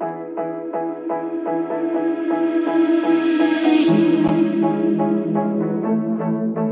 Thank you.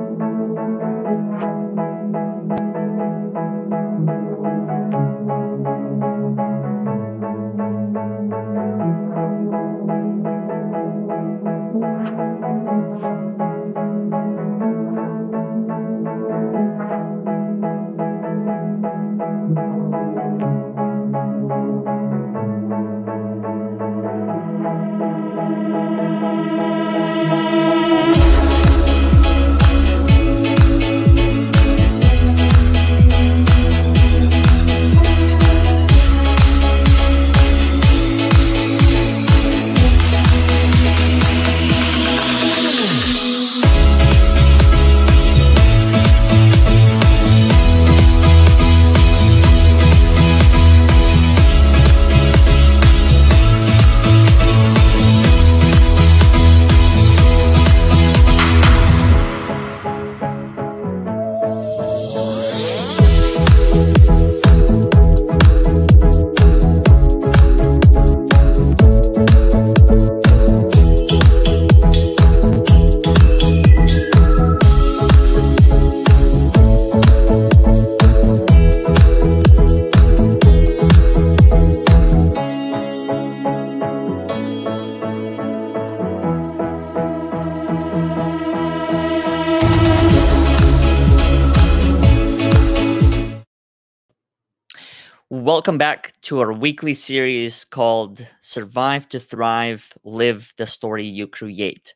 Welcome back to our weekly series called Survive to Thrive Live the Story You Create.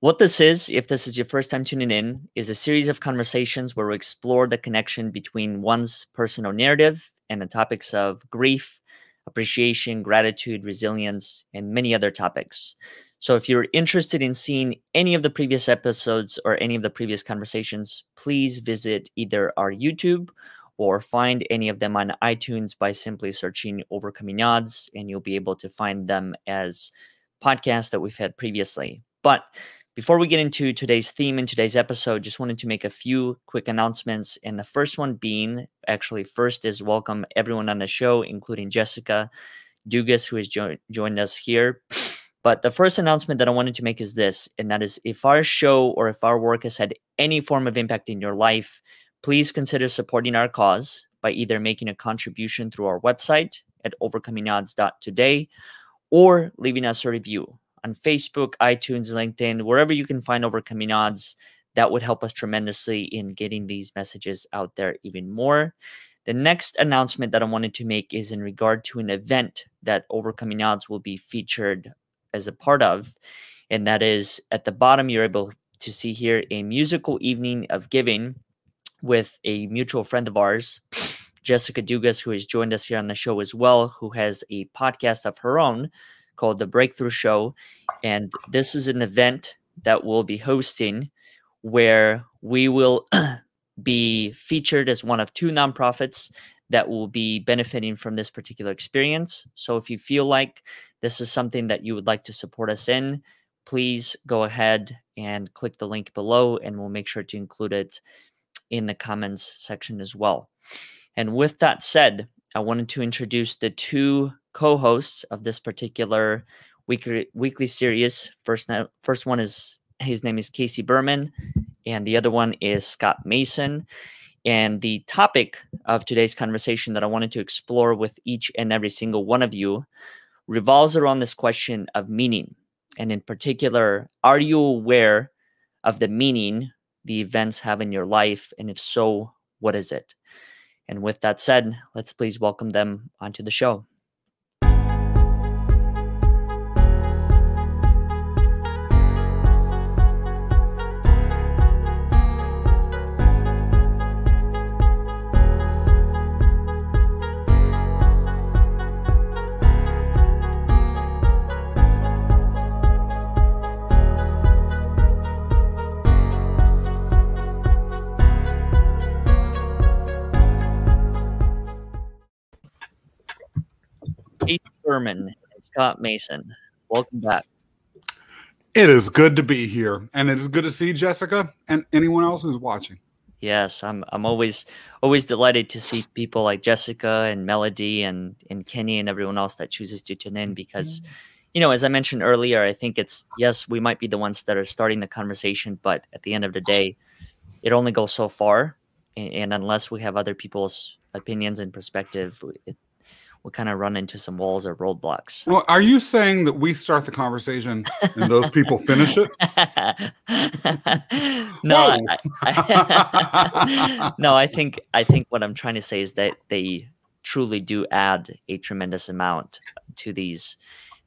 What this is, if this is your first time tuning in, is a series of conversations where we explore the connection between one's personal narrative and the topics of grief, appreciation, gratitude, resilience, and many other topics. So, if you're interested in seeing any of the previous episodes or any of the previous conversations, please visit either our YouTube or find any of them on iTunes by simply searching Overcoming Odds, and you'll be able to find them as podcasts that we've had previously. But before we get into today's theme in today's episode, just wanted to make a few quick announcements. And the first one being actually, first is welcome everyone on the show, including Jessica Dugas, who has jo- joined us here. But the first announcement that I wanted to make is this, and that is if our show or if our work has had any form of impact in your life, Please consider supporting our cause by either making a contribution through our website at overcomingodds.today or leaving us a review on Facebook, iTunes, LinkedIn, wherever you can find Overcoming Odds. That would help us tremendously in getting these messages out there even more. The next announcement that I wanted to make is in regard to an event that Overcoming Odds will be featured as a part of. And that is at the bottom, you're able to see here a musical evening of giving with a mutual friend of ours, Jessica Dugas, who has joined us here on the show as well, who has a podcast of her own called The Breakthrough Show. And this is an event that we'll be hosting where we will be featured as one of two nonprofits that will be benefiting from this particular experience. So if you feel like this is something that you would like to support us in, please go ahead and click the link below and we'll make sure to include it in the comments section as well. And with that said, I wanted to introduce the two co-hosts of this particular weekly weekly series. First, first one is his name is Casey Berman, and the other one is Scott Mason. And the topic of today's conversation that I wanted to explore with each and every single one of you revolves around this question of meaning. And in particular, are you aware of the meaning the events have in your life? And if so, what is it? And with that said, let's please welcome them onto the show. Berman and Scott Mason. Welcome back. It is good to be here, and it is good to see Jessica and anyone else who's watching. Yes, I'm. I'm always always delighted to see people like Jessica and Melody and and Kenny and everyone else that chooses to tune in because mm-hmm. you know, as I mentioned earlier, I think it's yes, we might be the ones that are starting the conversation, but at the end of the day, it only goes so far, and, and unless we have other people's opinions and perspective, it, we'll kind of run into some walls or roadblocks. Well, are you saying that we start the conversation and those people finish it? no, I, I, no. I think I think what I'm trying to say is that they truly do add a tremendous amount to these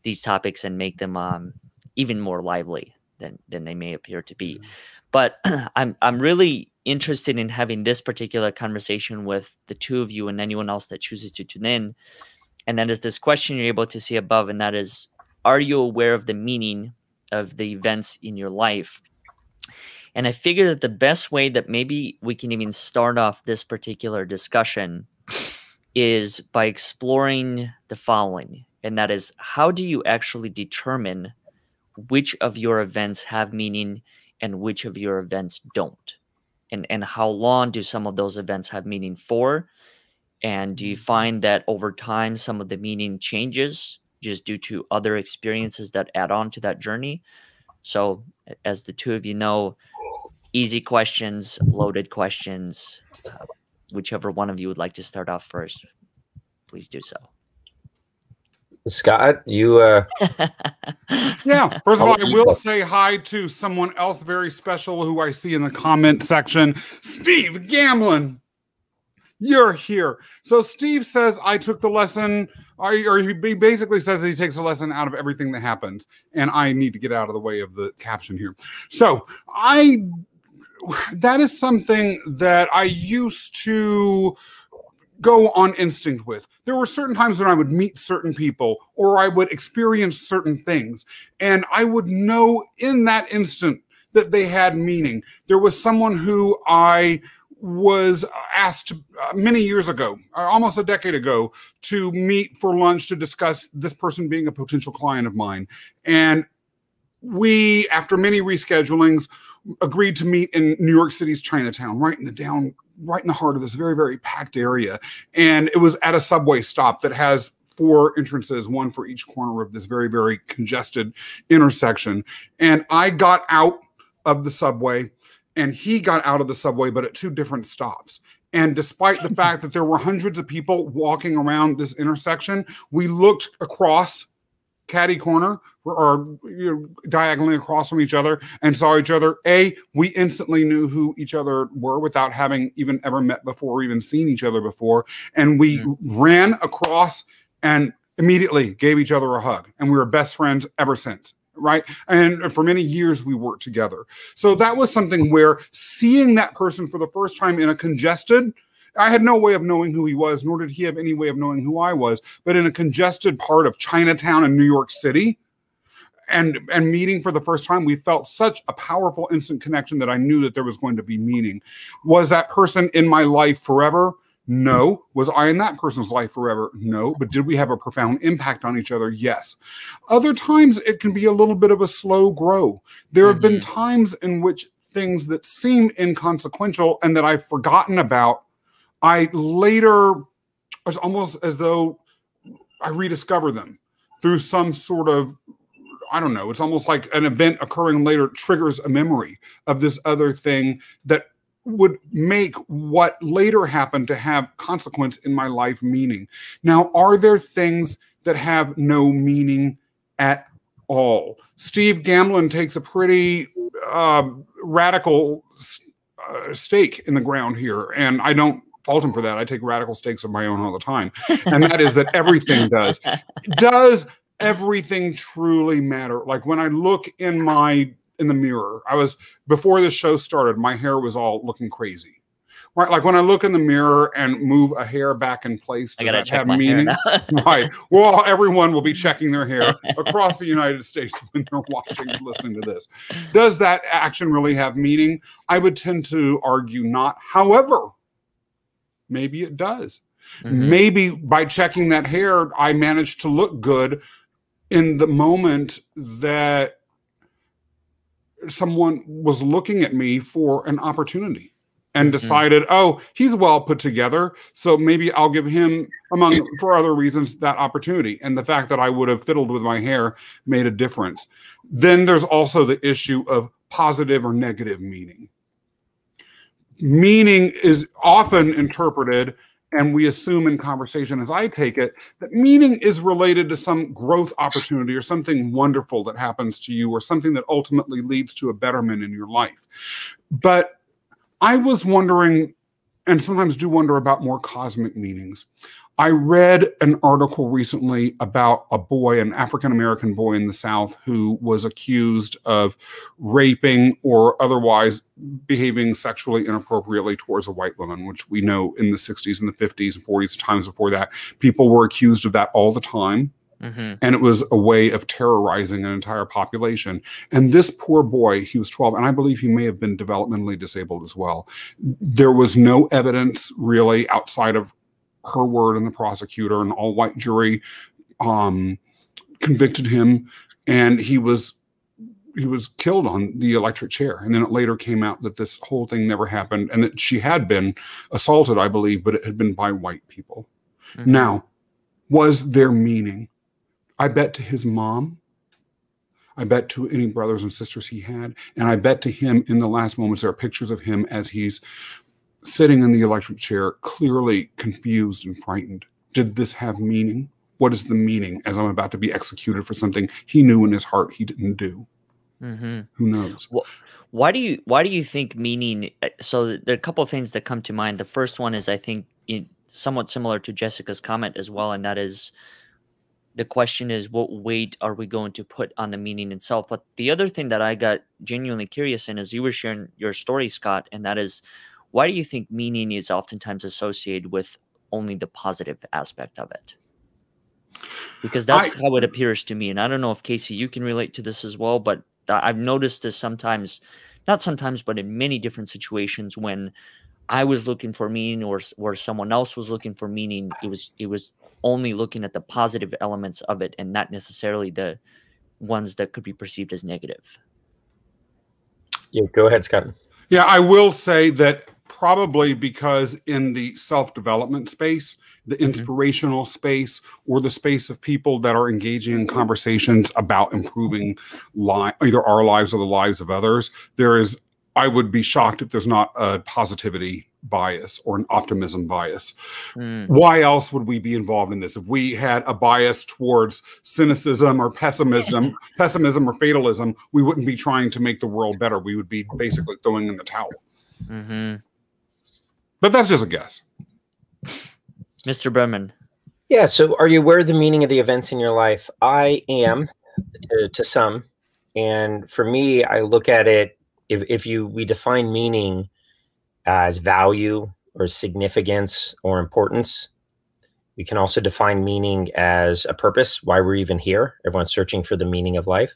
these topics and make them um, even more lively than than they may appear to be. But I'm I'm really interested in having this particular conversation with the two of you and anyone else that chooses to tune in. And then there's this question you're able to see above, and that is, are you aware of the meaning of the events in your life? And I figure that the best way that maybe we can even start off this particular discussion is by exploring the following and that is how do you actually determine which of your events have meaning and which of your events don't and and how long do some of those events have meaning for? And do you mm-hmm. find that over time some of the meaning changes just due to other experiences that add on to that journey? So as the two of you know easy questions loaded questions uh, whichever one of you would like to start off first please do so Scott, you uh Yeah, first of all, I will say hi to someone else very special who I see in the comment section, Steve Gamlin. You're here. So Steve says I took the lesson or he basically says that he takes a lesson out of everything that happens and I need to get out of the way of the caption here. So, I that is something that I used to go on instinct with. There were certain times when I would meet certain people or I would experience certain things, and I would know in that instant that they had meaning. There was someone who I was asked uh, many years ago, uh, almost a decade ago, to meet for lunch to discuss this person being a potential client of mine. And we, after many reschedulings, agreed to meet in New York City's Chinatown, right in the down right in the heart of this very, very packed area. And it was at a subway stop that has four entrances, one for each corner of this very, very congested intersection. And I got out of the subway and he got out of the subway, but at two different stops. And despite the fact that there were hundreds of people walking around this intersection, we looked across caddy corner or, you know, diagonally across from each other and saw each other. A, we instantly knew who each other were without having even ever met before or even seen each other before. And we mm-hmm. ran across and immediately gave each other a hug. And we were best friends ever since. Right. And for many years, we worked together. So that was something where seeing that person for the first time in a congested, I had no way of knowing who he was, nor did he have any way of knowing who I was. But in a congested part of Chinatown in New York City, and and meeting for the first time, we felt such a powerful instant connection that I knew that there was going to be meaning. Was that person in my life forever? No. Was I in that person's life forever? No. But did we have a profound impact on each other? Yes. Other times it can be a little bit of a slow grow. There have mm-hmm. been times in which things that seem inconsequential and that I've forgotten about I later, it's almost as though I rediscover them through some sort of, I don't know, it's almost like an event occurring later triggers a memory of this other thing that would make what later happened to have consequence in my life meaning. Now, are there things that have no meaning at all? Steve Gamlin takes a pretty uh, radical uh, stake in the ground here, and I don't fault him for that. I take radical stakes of my own all the time. And that is that everything does. Does everything truly matter? Like when I look in my in the mirror, I was before the show started, my hair was all looking crazy. Right, like when I look in the mirror and move a hair back in place, does that have meaning? right. Well, everyone will be checking their hair across the United States when they're watching and listening to this. Does that action really have meaning? I would tend to argue not. However, Maybe it does. Mm-hmm. Maybe by checking that hair, I managed to look good in the moment that someone was looking at me for an opportunity. and mm-hmm. decided, oh, he's well put together. So maybe I'll give him, among for other reasons, that opportunity. And the fact that I would have fiddled with my hair made a difference. Then there's also the issue of positive or negative meaning. Meaning is often interpreted, and we assume in conversation, as I take it, that meaning is related to some growth opportunity or something wonderful that happens to you or something that ultimately leads to a betterment in your life. But I was wondering, and sometimes do wonder about more cosmic meanings. I read an article recently about a boy, an African American boy in the South, who was accused of raping or otherwise behaving sexually inappropriately towards a white woman, which we know in the 60s and the 50s and 40s, times before that, people were accused of that all the time. Mm-hmm. And it was a way of terrorizing an entire population. And this poor boy, he was 12, and I believe he may have been developmentally disabled as well. There was no evidence really outside of her word and the prosecutor, an all white jury um, convicted him, and he was he was killed on the electric chair. And then it later came out that this whole thing never happened and that she had been assaulted, I believe, but it had been by white people. Mm-hmm. Now, was there meaning? I bet to his mom. I bet to any brothers and sisters he had. And I bet to him in the last moments, there are pictures of him as he's sitting in the electric chair, clearly confused and frightened. Did this have meaning? What is the meaning as I'm about to be executed for something he knew in his heart he didn't do? Mm-hmm. Who knows? Well, why do you why do you think meaning? Uh, so there are a couple of things that come to mind. The first one is I think somewhat similar to Jessica's comment as well, and that is the question is what weight are we going to put on the meaning itself but the other thing that i got genuinely curious in is you were sharing your story scott and that is why do you think meaning is oftentimes associated with only the positive aspect of it because that's I, how it appears to me and i don't know if casey you can relate to this as well but i've noticed this sometimes not sometimes but in many different situations when I was looking for meaning or or someone else was looking for meaning, it was it was only looking at the positive elements of it and not necessarily the ones that could be perceived as negative. Yeah, go ahead, Scott. Yeah, I will say that probably because in the self-development space, the mm-hmm. inspirational space or the space of people that are engaging in conversations about improving li- either our lives or the lives of others there is I would be shocked if there's not a positivity bias or an optimism bias. Mm. Why else would we be involved in this? If we had a bias towards cynicism or pessimism, pessimism or fatalism, we wouldn't be trying to make the world better. We would be basically throwing in the towel. Mm-hmm. But that's just a guess. Mr. Berman. Yeah. So, are you aware of the meaning of the events in your life? I am, to, to some, and for me, I look at it if, if you we define meaning as value or significance or importance we can also define meaning as a purpose why we're even here everyone's searching for the meaning of life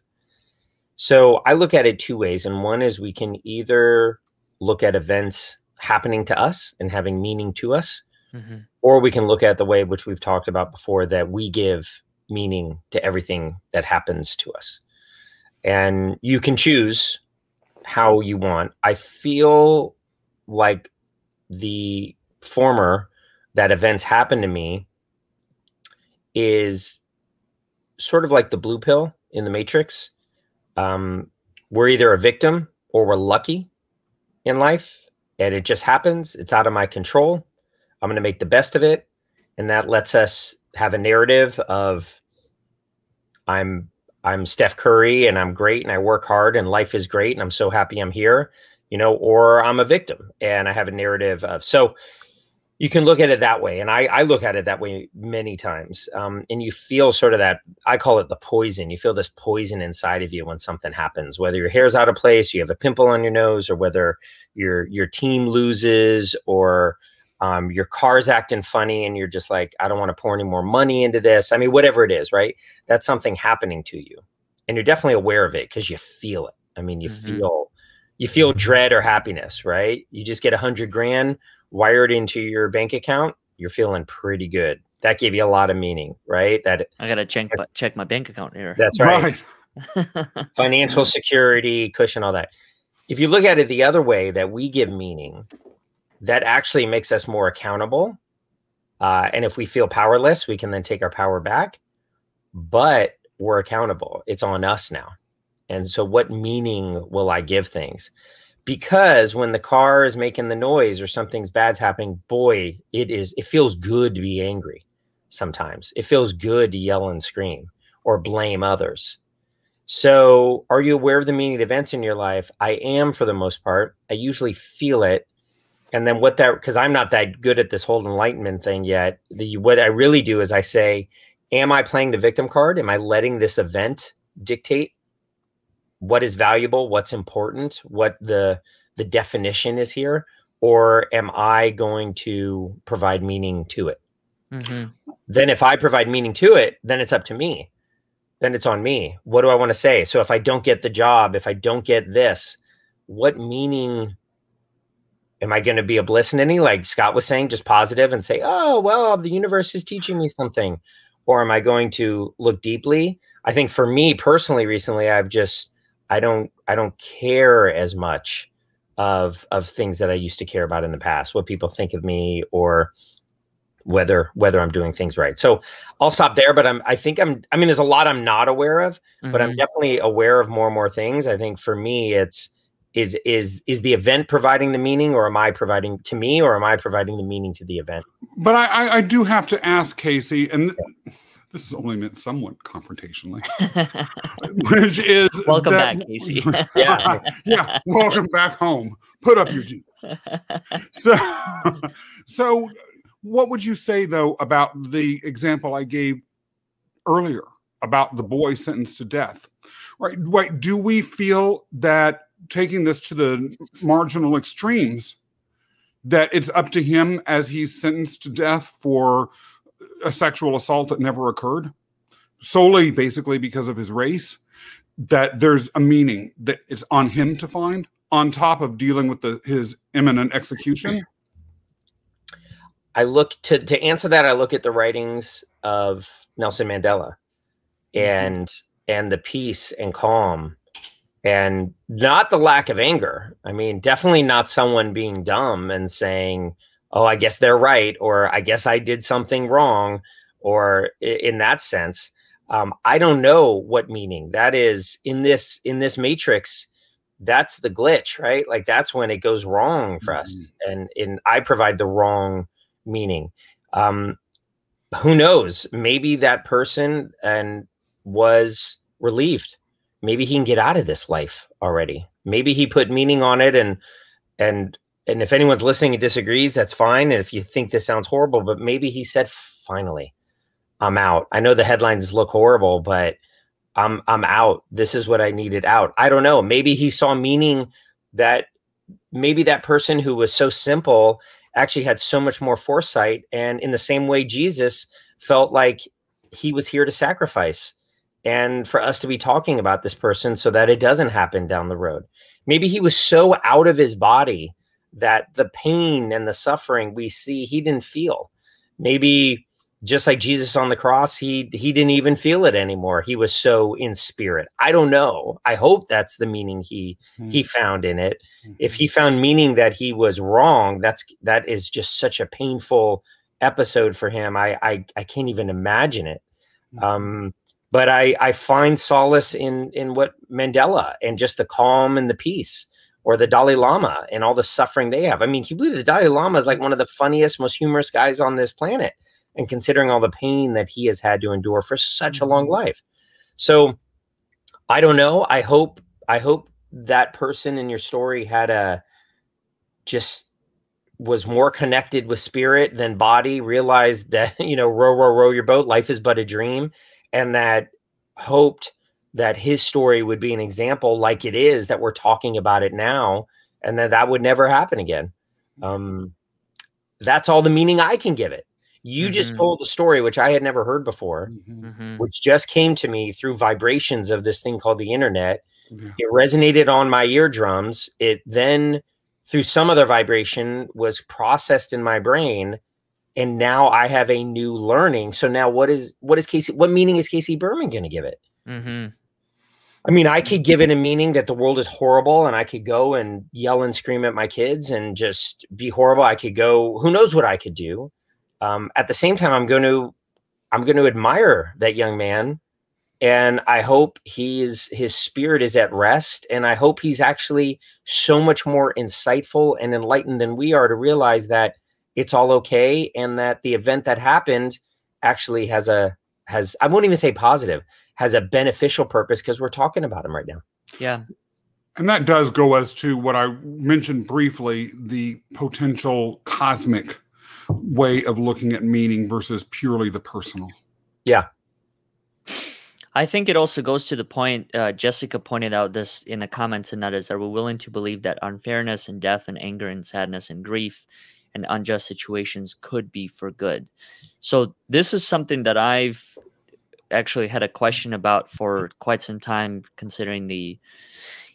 so i look at it two ways and one is we can either look at events happening to us and having meaning to us mm-hmm. or we can look at the way which we've talked about before that we give meaning to everything that happens to us and you can choose how you want. I feel like the former that events happen to me is sort of like the blue pill in the matrix um, we're either a victim or we're lucky in life and it just happens. It's out of my control. I'm going to make the best of it and that lets us have a narrative of i'm I'm Steph Curry and I'm great and I work hard and life is great and I'm so happy I'm here, you know, or I'm a victim and I have a narrative of so you can look at it that way. And I, I look at it that way many times. Um, and you feel sort of that, I call it the poison. You feel this poison inside of you when something happens, whether your hair's out of place, you have a pimple on your nose, or whether your your team loses or um, your car's acting funny and you're just like, I don't want to pour any more money into this. I mean, whatever it is, right? That's something happening to you. And you're definitely aware of it because you feel it. I mean, you mm-hmm. feel you feel dread or happiness, right? You just get a hundred grand wired into your bank account, you're feeling pretty good. That gave you a lot of meaning, right? That I gotta check check my bank account here. That's right. right. Financial security, cushion, all that. If you look at it the other way, that we give meaning that actually makes us more accountable. Uh, and if we feel powerless, we can then take our power back. But we're accountable. It's on us now. And so, what meaning will I give things? Because when the car is making the noise or something's bad's happening, boy, it is, it feels good to be angry sometimes. It feels good to yell and scream or blame others. So, are you aware of the meaning of events in your life? I am for the most part. I usually feel it. And then what that, because I'm not that good at this whole enlightenment thing yet. The what I really do is I say, Am I playing the victim card? Am I letting this event dictate what is valuable, what's important, what the the definition is here, or am I going to provide meaning to it? Mm-hmm. Then, if I provide meaning to it, then it's up to me then it's on me. What do I want to say? So if I don't get the job, if I don't get this, what meaning am I going to be a bliss in any? Like Scott was saying, just positive and say, oh, well, the universe is teaching me something. Or am I going to look deeply? I think for me personally, recently, I've just, I don't, I don't care as much of, of things that I used to care about in the past, what people think of me or, whether whether I'm doing things right. So I'll stop there. But I'm I think I'm I mean there's a lot I'm not aware of, mm-hmm. but I'm mm-hmm. definitely aware of more and more things. I think for me it's is is is the event providing the meaning or am I providing to me or am I providing the meaning to the event? But I I, I do have to ask Casey and. Yeah. This is only meant somewhat confrontationally, which is welcome that, back, Casey. yeah, yeah, welcome back home. Put up your Jeep. So, so what would you say though about the example I gave earlier about the boy sentenced to death? Right, right. Do we feel that taking this to the marginal extremes, that it's up to him as he's sentenced to death for a sexual assault that never occurred, solely basically because of his race? That there's a meaning that it's on him to find on top of dealing with the, his imminent execution. I look to to answer that. I look at the writings of Nelson Mandela, mm-hmm. and and the peace and calm, and not the lack of anger. I mean, definitely not someone being dumb and saying, "Oh, I guess they're right," or "I guess I did something wrong," or in that sense. Um, I don't know what meaning that is in this in this matrix that's the glitch right like that's when it goes wrong for mm-hmm. us and and i provide the wrong meaning. Um, who knows? Maybe that person and was relieved. Maybe he can get out of this life already. Maybe he put meaning on it and and and if anyone's listening and disagrees, that's fine. And if you think this sounds horrible, but maybe he said, finally, I'm out. I know the headlines look horrible, but I'm I'm out. This is what I needed out. I don't know. Maybe he saw meaning that maybe that person who was so simple actually had so much more foresight. And in the same way, Jesus felt like he was here to sacrifice and for us to be talking about this person so that it doesn't happen down the road. Maybe he was so out of his body that the pain and the suffering we see, he didn't feel. Maybe just like Jesus on the cross, he he didn't even feel it anymore. He was so in spirit. I don't know. I hope that's the meaning he mm-hmm. he found in it. Mm-hmm. If he found meaning that he was wrong, that's that is just such a painful episode for him. I I, I can't even imagine it. Mm-hmm. Um, but I I find solace in in what Mandela and just the calm and the peace or the Dalai Lama and all the suffering they have. I mean, can you believe the Dalai Lama is like one of the funniest, most humorous guys on this planet? and considering all the pain that he has had to endure for such a long mm-hmm. life. So I don't know. I hope I hope that person in your story had a just was more connected with spirit than body, realized that, you know, row, row, row your boat, life is but a dream, and that hoped that his story would be an example like it is that we're talking about it now, and that that would never happen again. Um, that's all the meaning I can give it. You mm-hmm. just told a story which I had never heard before, mm-hmm. mm-hmm. which just came to me through vibrations of this thing called the internet. Yeah. It resonated on my eardrums. It then, through some other vibration, was processed in my brain, and now I have a new learning. So now, what is what is Casey? What meaning is Casey Berman going to give it? Mm-hmm. I mean, I could give it a meaning that the world is horrible and I could go and yell and scream at my kids and just be horrible. I could go, who knows what I could do. Um, at the same time, I'm going to, I'm going to admire that young man and I hope he's his spirit is at rest and I hope he's actually so much more insightful and enlightened than we are to realize that it's all okay and that the event that happened actually has a has I won't even say positive has a beneficial purpose because we're talking about him right now. Yeah. And that does go as to what I mentioned briefly the potential cosmic way of looking at meaning versus purely the personal. Yeah. I think it also goes to the point uh, Jessica pointed out this in the comments, and that is, are we willing to believe that unfairness and death and anger and sadness and grief and unjust situations could be for good? So this is something that I've actually had a question about for quite some time, considering the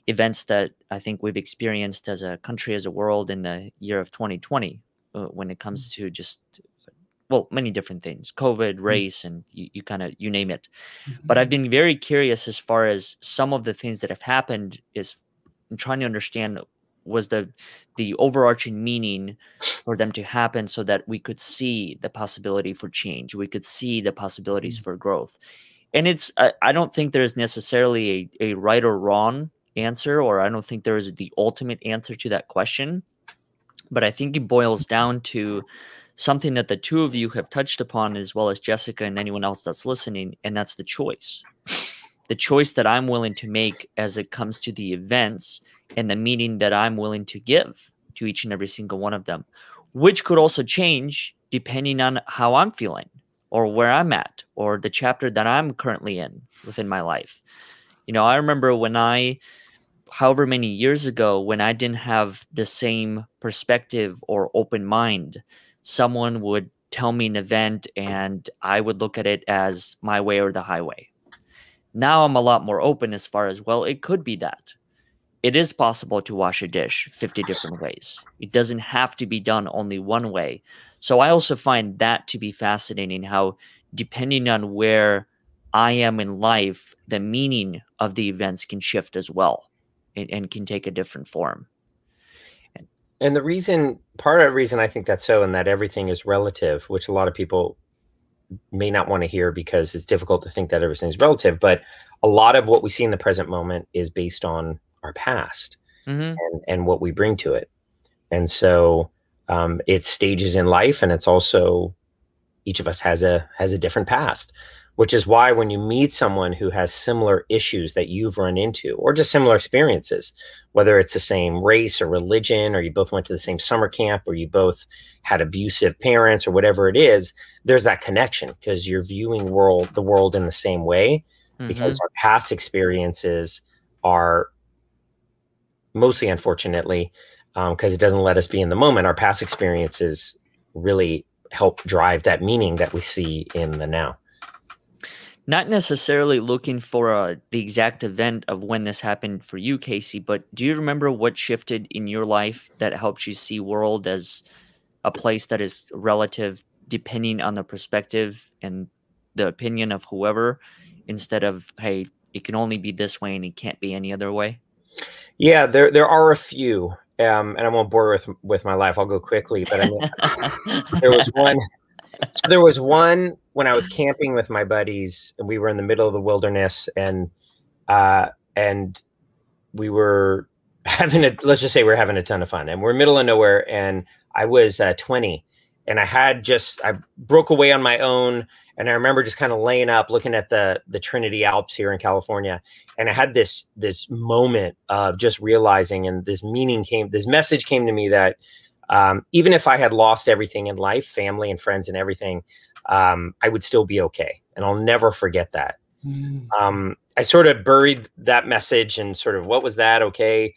events that I think we've experienced as a country, as a world in the year of 2020, uh, when it comes to just well many different things covid mm. race and you, you kind of you name it mm-hmm. but i've been very curious as far as some of the things that have happened is I'm trying to understand was the the overarching meaning for them to happen so that we could see the possibility for change we could see the possibilities mm-hmm. for growth and it's I, I don't think there's necessarily a, a right or wrong answer or i don't think there is the ultimate answer to that question but i think it boils down to something that the two of you have touched upon, as well as Jessica and anyone else that's listening, and that's the choice. The choice that I'm willing to make as it comes to the events and the meaning that I'm willing to give to each and every single one of them, which could also change depending on how I'm feeling or where I'm at or the chapter that I'm currently in within my life. You know, I remember when I, however many years ago, when I didn't have the same perspective or open mind someone would tell me an event and I would look at it as my way or the highway. Now I'm a lot more open as far as, well, it could be that. It is possible to wash a dish 50 different ways. It doesn't have to be done only one way. So I also find that to be fascinating how, depending on where I am in life, the meaning of the events can shift as well and, and can take a different form. And the reason, part of the reason I think that's so, and that everything is relative, which a lot of people may not want to hear because it's difficult to think that everything is relative. But a lot of what we see in the present moment is based on our past mm-hmm. and, and what we bring to it. And so um, it's stages in life, and it's also each of us has a has a different past which is why when you meet someone who has similar issues that you've run into or just similar experiences whether it's the same race or religion or you both went to the same summer camp or you both had abusive parents or whatever it is there's that connection because you're viewing world the world in the same way mm-hmm. because our past experiences are mostly unfortunately because um, it doesn't let us be in the moment our past experiences really help drive that meaning that we see in the now not necessarily looking for uh, the exact event of when this happened for you, Casey, but do you remember what shifted in your life that helps you see world as a place that is relative, depending on the perspective and the opinion of whoever, instead of hey, it can only be this way and it can't be any other way? Yeah, there there are a few, um, and I won't bore with with my life. I'll go quickly, but I mean, there was one so there was one when I was camping with my buddies, and we were in the middle of the wilderness, and uh, and we were having a let's just say we are having a ton of fun, and we're middle of nowhere, and I was uh, 20, and I had just I broke away on my own, and I remember just kind of laying up, looking at the the Trinity Alps here in California, and I had this this moment of just realizing, and this meaning came, this message came to me that um, even if I had lost everything in life, family and friends and everything, um, I would still be okay. And I'll never forget that. Mm. Um, I sort of buried that message and sort of what was that? Okay.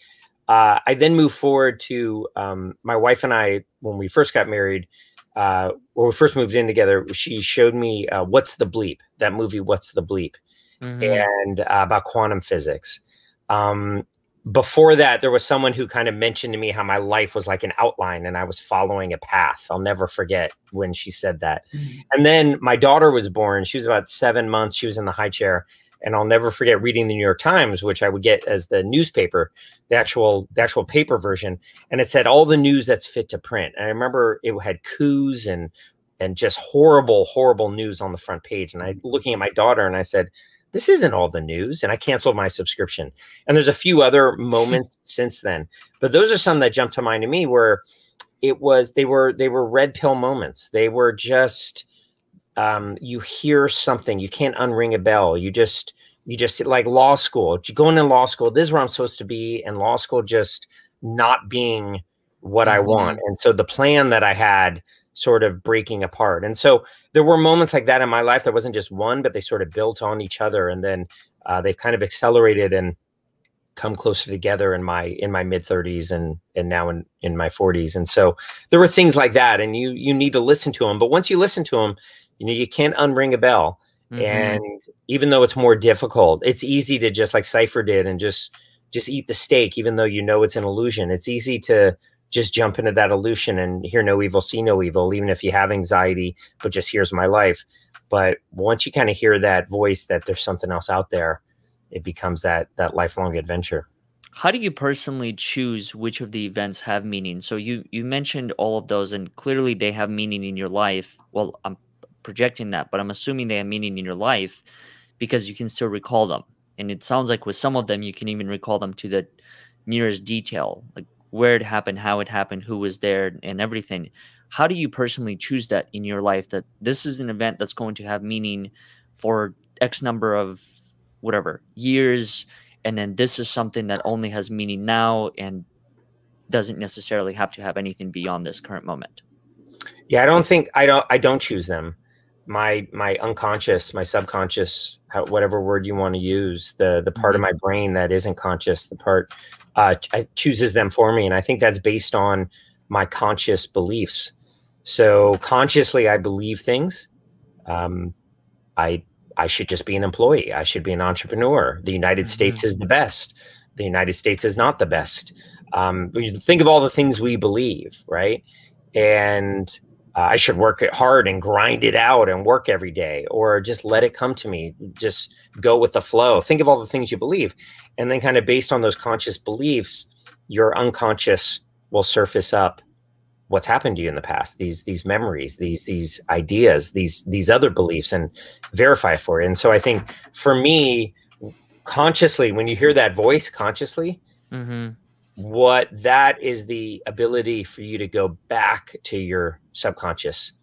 Uh, I then moved forward to um, my wife and I, when we first got married, uh, when we first moved in together, she showed me uh, What's the Bleep, that movie, What's the Bleep, mm-hmm. and uh, about quantum physics. Um, before that, there was someone who kind of mentioned to me how my life was like an outline and I was following a path. I'll never forget when she said that. Mm-hmm. And then my daughter was born. She was about seven months. She was in the high chair. And I'll never forget reading the New York Times, which I would get as the newspaper, the actual the actual paper version, and it said all the news that's fit to print. And I remember it had coups and and just horrible, horrible news on the front page. And I mm-hmm. looking at my daughter and I said, this isn't all the news. And I canceled my subscription. And there's a few other moments since then. But those are some that jumped to mind to me where it was they were they were red pill moments. They were just um, you hear something, you can't unring a bell. You just you just like law school. Going in law school, this is where I'm supposed to be, and law school just not being what mm-hmm. I want. And so the plan that I had sort of breaking apart. And so there were moments like that in my life. There wasn't just one, but they sort of built on each other, and then uh, they've kind of accelerated and come closer together in my in my mid 30s and and now in in my 40s. And so there were things like that, and you you need to listen to them. But once you listen to them, you know you can't unring a bell. Mm-hmm. And even though it's more difficult, it's easy to just like Cypher did and just just eat the steak, even though you know it's an illusion. It's easy to just jump into that illusion and hear no evil, see no evil, even if you have anxiety, but just here's my life. But once you kind of hear that voice that there's something else out there, it becomes that that lifelong adventure. How do you personally choose which of the events have meaning? So you you mentioned all of those, and clearly they have meaning in your life. Well, I'm projecting that, but I'm assuming they have meaning in your life because you can still recall them. And it sounds like with some of them, you can even recall them to the nearest detail. Like where it happened, how it happened, who was there, and everything. How do you personally choose that in your life that this is an event that's going to have meaning for X number of whatever years, and then this is something that only has meaning now and doesn't necessarily have to have anything beyond this current moment? Yeah, I don't think I don't I don't choose them. My my unconscious, my subconscious, whatever word you want to use, the the part mm-hmm. of my brain that isn't conscious, the part uh, chooses them for me. And I think that's based on my conscious beliefs. So consciously, I believe things. Um, I I should just be an employee. I should be an entrepreneur. The United mm-hmm. States is the best. The United States is not the best. Um, think of all the things we believe, right? And uh, I should work it hard and grind it out and work every day, or just let it come to me. Just go with the flow. Think of all the things you believe, and then kind of based on those conscious beliefs, your unconscious will surface up what's happened to you in the past. These these memories, these these ideas, these these other beliefs, and verify for it. And so I think for me, consciously, when you hear that voice consciously. Mm-hmm what that is the ability for you to go back to your subconscious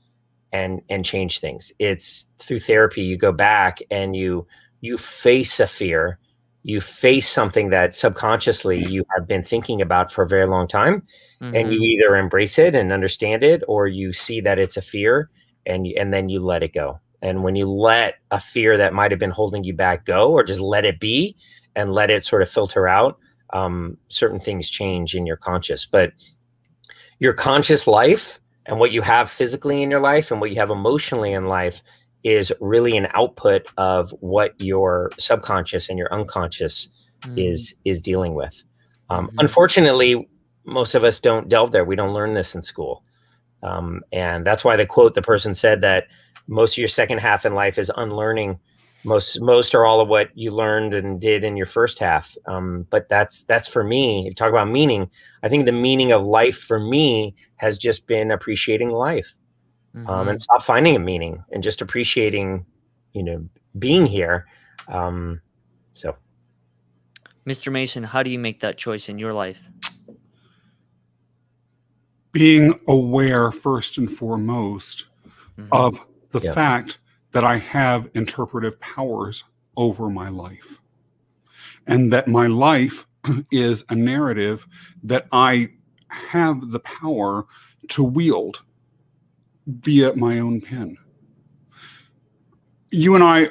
and and change things it's through therapy you go back and you you face a fear you face something that subconsciously you have been thinking about for a very long time mm-hmm. and you mm-hmm. either embrace it and understand it or you see that it's a fear and and then you let it go and when you let a fear that might have been holding you back go or just let it be and let it sort of filter out um, certain things change in your conscious. But your conscious life and what you have physically in your life and what you have emotionally in life is really an output of what your subconscious and your unconscious mm. is is dealing with. Um, mm-hmm. Unfortunately, most of us don't delve there. We don't learn this in school, um, and that's why the quote the person said that most of your second half in life is unlearning most most or all of what you learned and did in your first half um, but that's that's for me you talk about meaning i think the meaning of life for me has just been appreciating life mm-hmm. um, and mm-hmm. stop finding a meaning and just appreciating you know being here um, so mr mason how do you make that choice in your life being aware first and foremost mm-hmm. of the yeah. fact that I have interpretive powers over my life. And that my life is a narrative that I have the power to wield via my own pen. You and I,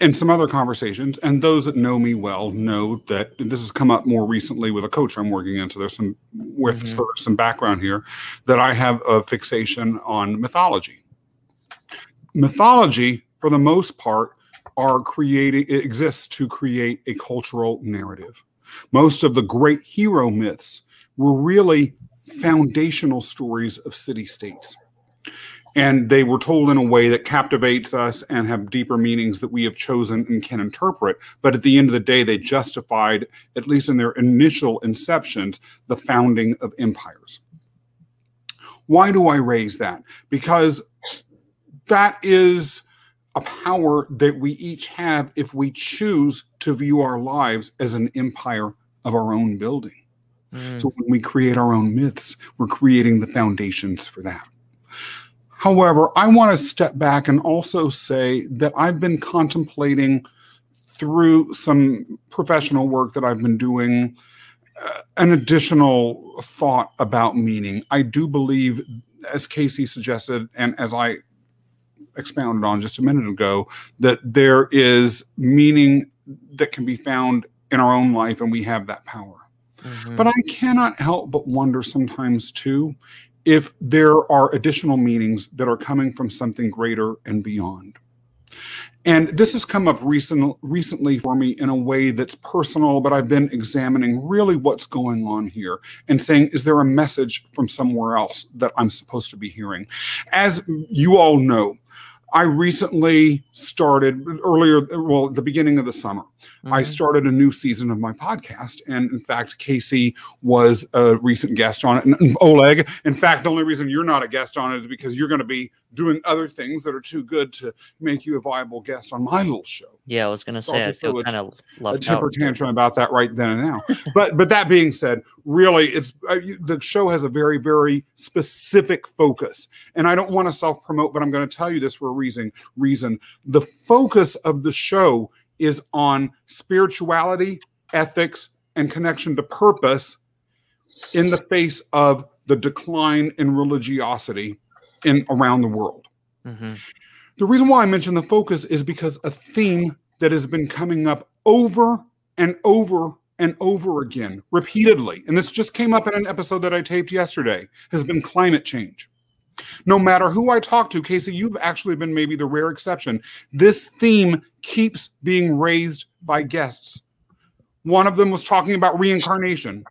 in some other conversations, and those that know me well know that this has come up more recently with a coach I'm working in. So there's some with mm-hmm. sort of some background here that I have a fixation on mythology mythology, for the most part, are creating it exists to create a cultural narrative. Most of the great hero myths were really foundational stories of city states. and they were told in a way that captivates us and have deeper meanings that we have chosen and can interpret. But at the end of the day, they justified, at least in their initial inceptions, the founding of empires. Why do I raise that? Because that is a power that we each have if we choose to view our lives as an empire of our own building. Mm. So when we create our own myths, we're creating the foundations for that. However, I want to step back and also say that I've been contemplating through some professional work that I've been doing uh, an additional thought about meaning. I do believe, as Casey suggested, and as I expounded on just a minute ago, that there is meaning that can be found in our own life, and we have that power. Mm-hmm. But I cannot help but wonder sometimes too if there are additional meanings that are coming from something greater and beyond. And this has come up recent, recently for me in a way that's personal, but I've been examining really what's going on here and saying, is there a message from somewhere else that I'm supposed to be hearing? As you all know, I recently started earlier, well, at the beginning of the summer, mm-hmm. I started a new season of my podcast. And in fact, Casey was a recent guest on it. And Oleg, in fact, the only reason you're not a guest on it is because you're going to be doing other things that are too good to make you a viable guest on my little show. Yeah, I was going to say, I feel kind of left a temper out. tantrum about that right then and now. but but that being said, really, it's uh, the show has a very very specific focus, and I don't want to self promote, but I'm going to tell you this for a reason. Reason the focus of the show is on spirituality, ethics, and connection to purpose in the face of the decline in religiosity in around the world. Mm-hmm. The reason why I mention the focus is because a theme that has been coming up over and over and over again repeatedly, and this just came up in an episode that I taped yesterday, has been climate change. No matter who I talk to, Casey, you've actually been maybe the rare exception. This theme keeps being raised by guests. One of them was talking about reincarnation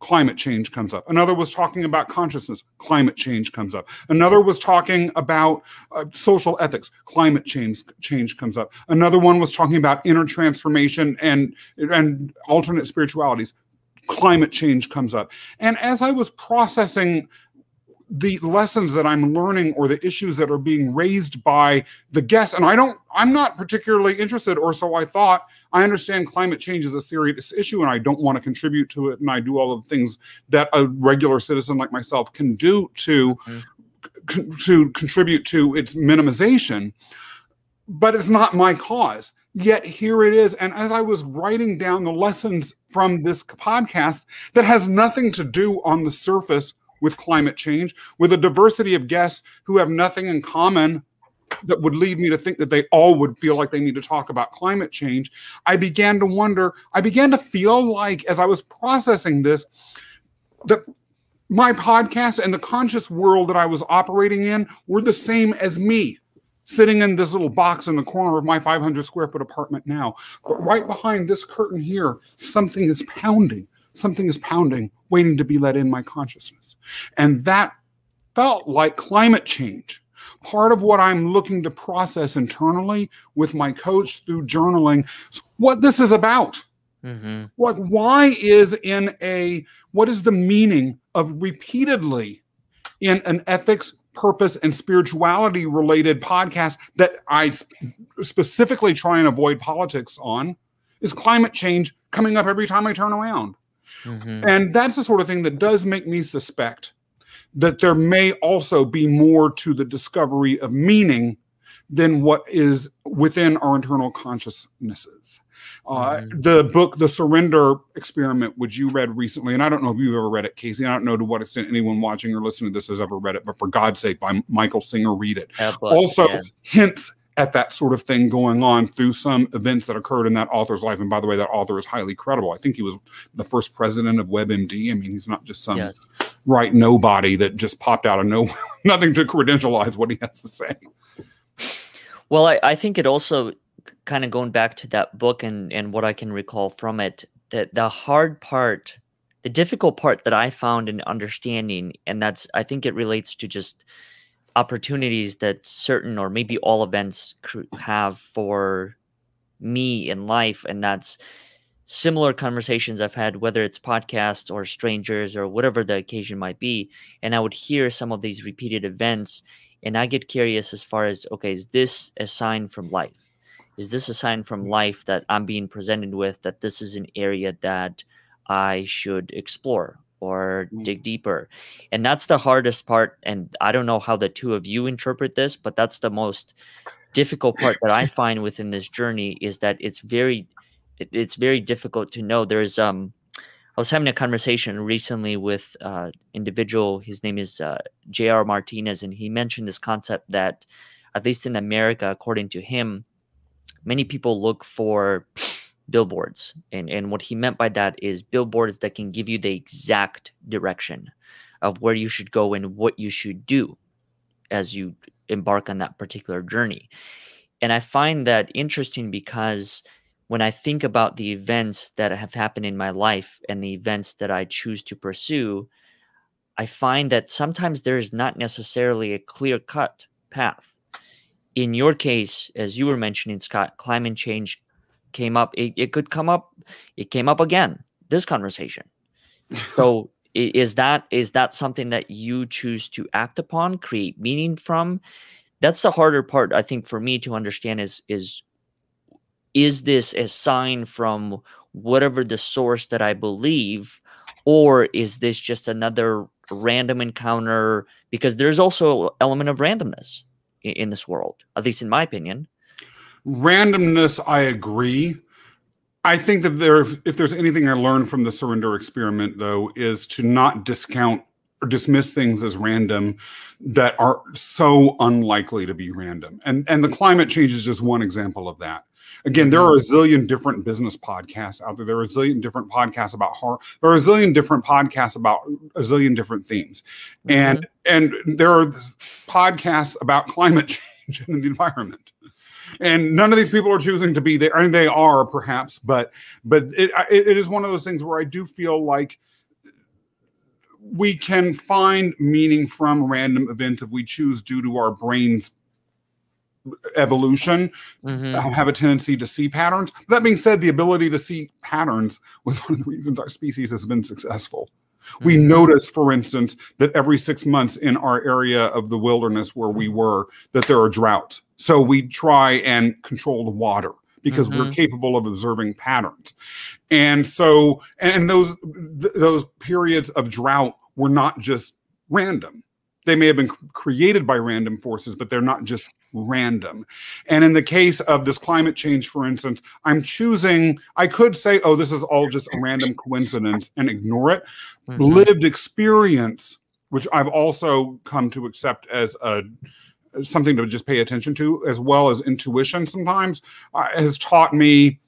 climate change comes up. Another was talking about consciousness, climate change comes up. Another was talking about uh, social ethics, climate change change comes up. Another one was talking about inner transformation and and alternate spiritualities. Climate change comes up. And as I was processing the lessons that I'm learning or the issues that are being raised by the guests. And I don't, I'm not particularly interested, or so I thought. I understand climate change is a serious issue and I don't want to contribute to it. And I do all of the things that a regular citizen like myself can do to, mm-hmm. to contribute to its minimization. But it's not my cause. Yet here it is. And as I was writing down the lessons from this podcast that has nothing to do on the surface with climate change, with a diversity of guests who have nothing in common that would lead me to think that they all would feel like they need to talk about climate change, I began to wonder, I began to feel like as I was processing this, that my podcast and the conscious world that I was operating in were the same as me sitting in this little box in the corner of my 500 square foot apartment now. But right behind this curtain here, something is pounding something is pounding, waiting to be let in my consciousness. And that felt like climate change. Part of what I'm looking to process internally with my coach through journaling, what this is about. Mm-hmm. What why is in a what is the meaning of repeatedly in an ethics, purpose, and spirituality related podcast that I specifically try and avoid politics on? Is climate change coming up every time I turn around? Mm-hmm. And that's the sort of thing that does make me suspect that there may also be more to the discovery of meaning than what is within our internal consciousnesses. Uh, mm-hmm. The book, The Surrender Experiment, which you read recently, and I don't know if you've ever read it, Casey. I don't know to what extent anyone watching or listening to this has ever read it, but for God's sake, by Michael Singer, read it. also, yeah. hints at that sort of thing going on through some events that occurred in that author's life. And by the way, that author is highly credible. I think he was the first president of WebMD. I mean, he's not just some yes. right nobody that just popped out of nowhere, nothing to credentialize what he has to say. Well, I, I think it also kind of going back to that book and, and what I can recall from it, that the hard part, the difficult part that I found in understanding, and that's, I think it relates to just opportunities that certain or maybe all events have for me in life and that's similar conversations I've had whether it's podcasts or strangers or whatever the occasion might be and I would hear some of these repeated events and I get curious as far as okay is this a sign from life? Is this a sign from mm-hmm. life that I'm being presented with that this is an area that I should explore or mm. dig deeper. And that's the hardest part. And I don't know how the two of you interpret this, but that's the most difficult part that I find within this journey is that it's very it, it's very difficult to know. There's um I was having a conversation recently with uh individual, his name is uh, JR Martinez, and he mentioned this concept that at least in America, according to him, many people look for billboards. And, and what he meant by that is billboards that can give you the exact direction of where you should go and what you should do as you embark on that particular journey. And I find that interesting because when I think about the events that have happened in my life and the events that I choose to pursue, I find that sometimes there is not necessarily a clear cut path. In your case, as you were mentioning, Scott, climate change came up it, it could come up it came up again this conversation. So is that is that something that you choose to act upon create meaning from? That's the harder part i think for me to understand is is is this a sign from whatever the source that i believe or is this just another random encounter? Because there's also element of randomness in, in this world at least in my opinion randomness i agree. I think that there if there's anything i learned from the surrender experiment though is to not discount or dismiss things as random that are so unlikely to be random. And and the climate change is just one example of that. Again there are a zillion different business podcasts out there. There are a zillion different podcasts about horror. There are a zillion different podcasts about a zillion different themes. Mm-hmm. and and there are podcasts about climate change and the environment and none of these people are choosing to be there. I mean, they are perhaps, but but it, it, is one of those things where I do feel like we can find meaning from random events if we choose due to our brains evolution mm-hmm. have a tendency to see patterns that being said the ability to see patterns was one of the reasons our species has been successful mm-hmm. we notice for instance that every six months in our area of the wilderness where we were that there are droughts so we try and control the water because mm-hmm. we're capable of observing patterns. And so, and those th- those periods of drought were not just random. They may have been created by random forces, but they're not just random. And in the case of this climate change, for instance, I'm choosing, I could say, oh, this is all just a random coincidence and ignore it. Mm-hmm. Lived experience, which I've also come to accept as a something to just pay attention to, as well as intuition sometimes, uh, has taught me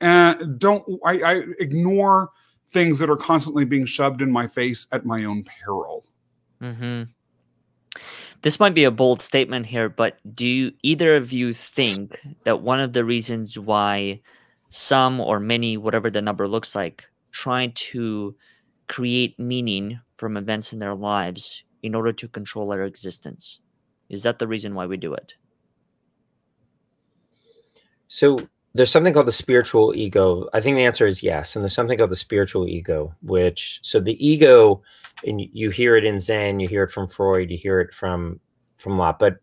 and uh, don't I, I ignore things that are constantly being shoved in my face at my own peril. Mm-hmm. This might be a bold statement here, but do you, either of you think that one of the reasons why some or many, whatever the number looks like, try to create meaning from events in their lives in order to control their existence? Is that the reason why we do it? So there's something called the spiritual ego. I think the answer is yes. And there's something called the spiritual ego, which so the ego, and you hear it in Zen, you hear it from Freud, you hear it from from Locke, but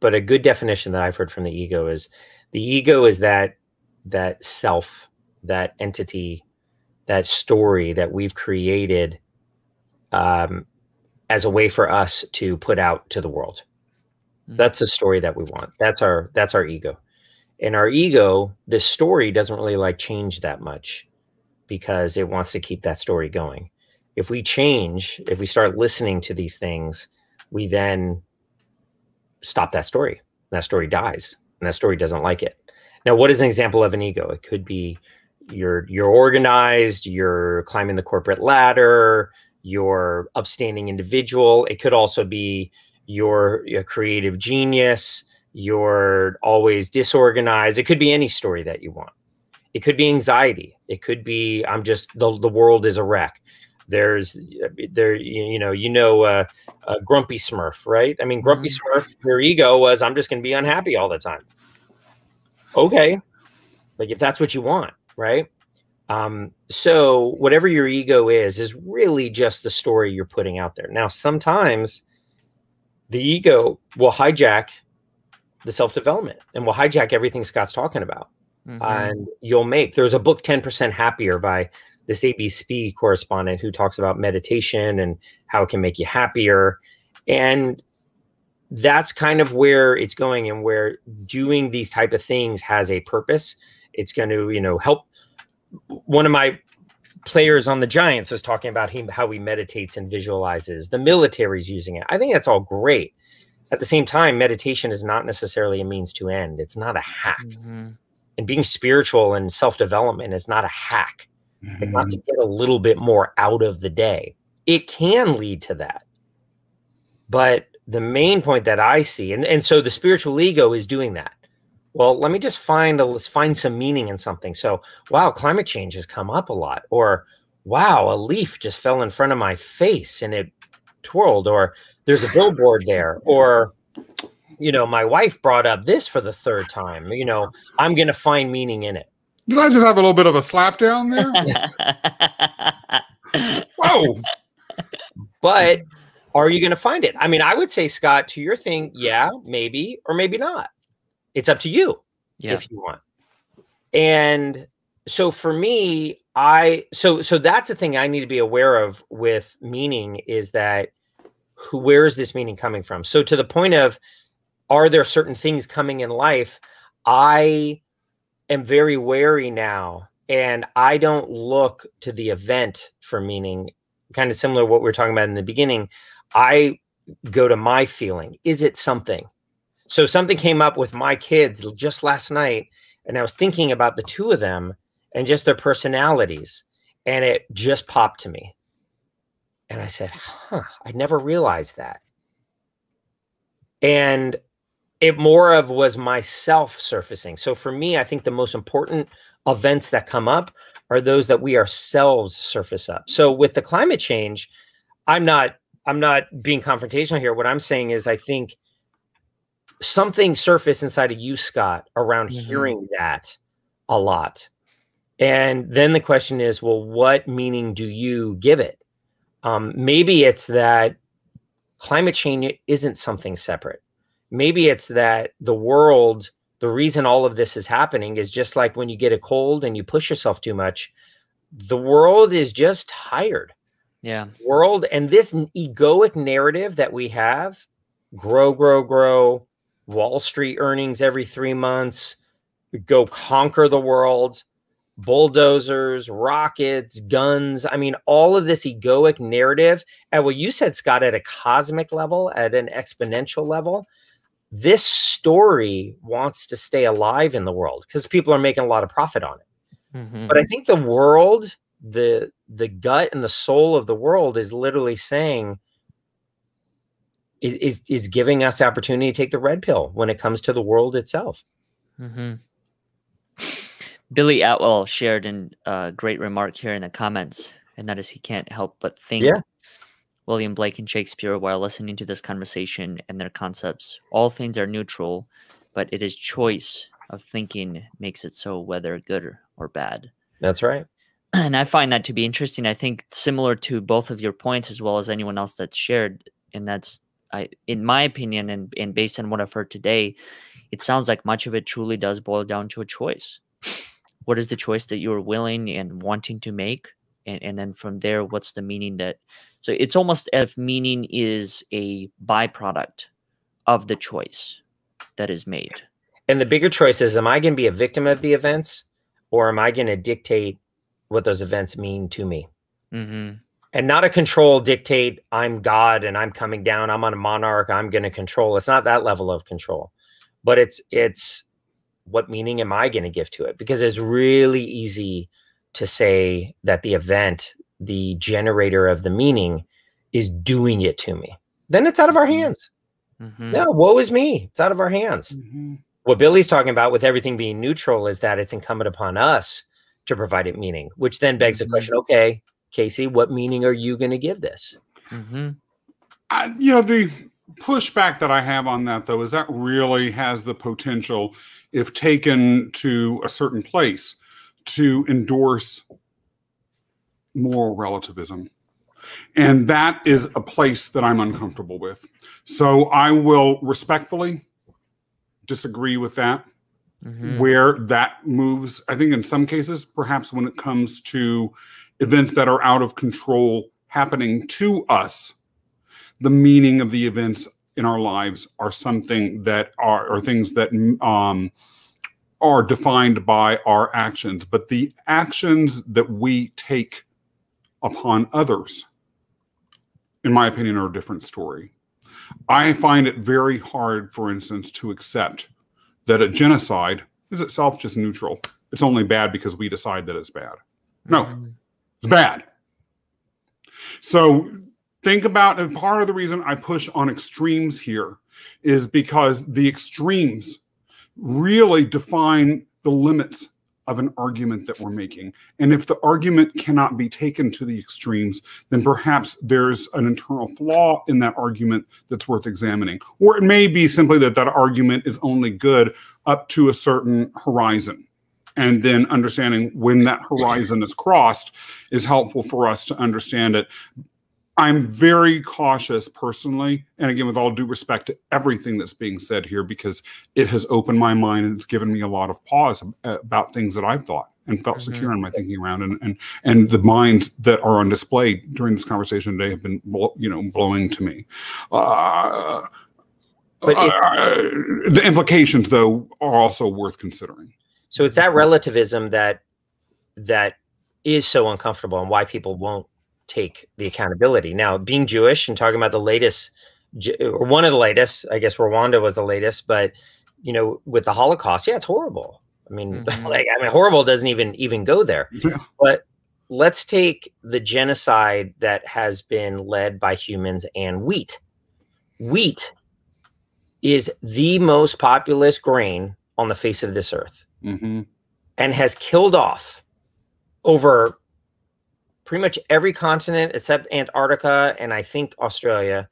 but a good definition that I've heard from the ego is the ego is that that self, that entity, that story that we've created um, as a way for us to put out to the world. Mm. That's a story that we want. That's our that's our ego. And our ego, this story doesn't really like change that much because it wants to keep that story going. If we change, if we start listening to these things, we then stop that story. That story dies, and that story doesn't like it. Now, what is an example of an ego? It could be you're you're organized, you're climbing the corporate ladder, you're upstanding individual. It could also be you're a creative genius, you're always disorganized. It could be any story that you want. It could be anxiety. It could be I'm just the, the world is a wreck. There's there you know you know uh, uh, Grumpy Smurf, right? I mean, Grumpy Mhm. Smurf, their ego was I'm just going to be unhappy all the time. Okay, like if that's what you want, right? Um, so whatever your ego is is really just the story you're putting out there. Now, sometimes the ego will hijack the self development and will hijack everything Scott's talking about. Mhm. and you'll make there's a book 10% happier by this abc correspondent who talks about meditation and how it can make you happier. And that's kind of where it's going and where doing these type of things has a purpose. It's going to you know help. One of my players on the giants was talking about him how he meditates and visualizes. The military's using it. I think that's all great. At the same time meditation is not necessarily a means to end. It's not a hack. Mhm. and being spiritual and self-development is not a hack. It's not to get a little bit more out of the day. It can lead to that. But the main point that i see and, and so the spiritual ego is doing that well let me just find a let's find some meaning in something so wow climate change has come up a lot or wow a leaf just fell in front of my face and it twirled or there's a billboard there or you know my wife brought up this for the third time you know i'm going to find meaning in it Did I just have a little bit of a slap down there? Whoa. but are you going to find it? I mean, I would say, Scott, to your thing, yeah, maybe, or maybe not. It's up to you yeah. if you want. And so for me, I so so that's the thing I need to be aware of with meaning is that who where is this meaning coming from? So to the point of are there certain things coming in life? I am very wary now and I don't look to the event for meaning, kind of similar to what we are talking about in the beginning. I go to my feeling. Is it something? So something came up with my kids just last night, and I was thinking about the two of them and just their personalities, and it just popped to me. And I said, huh, I never realized that. And it more of was myself surfacing. So for me, I think the most important events that come up are those that we ourselves surface up. So with the climate change, I'm not I'm not being confrontational here. What I'm saying is I think something surfaced inside of you, Scott, around Mhm. hearing that a lot. And then the question is, well, what meaning do you give it? Um, maybe it's that climate change isn't something separate. Maybe it's that the world, the reason all of this is happening is just like when you get a cold and you push yourself too much, the world is just tired yeah. world and this egoic narrative that we have grow grow grow wall street earnings every three months go conquer the world bulldozers rockets guns i mean all of this egoic narrative and what you said scott at a cosmic level at an exponential level this story wants to stay alive in the world because people are making a lot of profit on it Mhm. but I think the world, the the gut and the soul of the world is literally saying is is, is giving us opportunity to take the red pill when it comes to the world itself. hmm Billy Atwell shared a great remark here in the comments, and that is he can't help but think Yeah. William Blake and Shakespeare while listening to this conversation and their concepts. All things are neutral, but it is choice of thinking makes it so, whether good or bad. That's right. And I find that to be interesting. I think similar to both of your points, as well as anyone else that's shared, and that's I, in my opinion, and, and based on what I've heard today, it sounds like much of it truly does boil down to a choice. What is the choice that you're willing and wanting to make? And, and then from there, what's the meaning that? So it's almost as if meaning is a byproduct of the choice that is made. And the bigger choice is am I going to be a victim of the events or am I going to dictate what those events mean to me? hmm And not a control dictate I'm God and I'm coming down, I'm on a monarch, I'm going to control. It's not that level of control. But it's it's what meaning am I going to give to it? Because it's really easy to say that the event, the generator of the meaning, is doing it to me. Then it's out of our Mhm. hands. hmm No, woe is me. It's out of our hands. Mhm. What Billy's talking about with everything being neutral is that it's incumbent upon us to provide it meaning, which then begs Mhm. the question okay, Casey, what meaning are you going to give this? Mm-hmm. I, you know, the pushback that I have on that, though, is that really has the potential, if taken to a certain place, to endorse moral relativism. And that is a place that I'm uncomfortable with. So I will respectfully disagree with that. Mm-hmm. Where that moves, I think in some cases, perhaps when it comes to events that are out of control happening to us, the meaning of the events in our lives are something that are, are things that um, are defined by our actions. But the actions that we take upon others, in my opinion, are a different story. I find it very hard, for instance, to accept that a genocide is itself just neutral. It's only bad because we decide that it's bad. No, Mhm. It's bad. So think about and part of the reason I push on extremes here is because the extremes really define the limits of an argument that we're making. And if the argument cannot be taken to the extremes, then perhaps there's an internal flaw in that argument that's worth examining. Or it may be simply that that argument is only good up to a certain horizon. And then understanding when that horizon is crossed is helpful for us to understand it. I'm very cautious personally, and again, with all due respect to everything that's being said here, because it has opened my mind and it's given me a lot of pause about things that I've thought and felt Mhm. secure in my thinking around, and and and the minds that are on display during this conversation today have been, you know, blowing to me. Uh, But uh, the implications, though, are also worth considering. So it's that relativism that that is so uncomfortable and why people won't take the accountability. Now, being Jewish and talking about the latest or one of the latest, I guess Rwanda was the latest, but you know, with the Holocaust, yeah, it's horrible. I mean, Mhm. like I mean horrible doesn't even even go there. Yeah. But let's take the genocide that has been led by humans and wheat. Wheat is the most populous grain on the face of this earth hmm and has killed off over pretty much every continent except Antarctica and I think Australia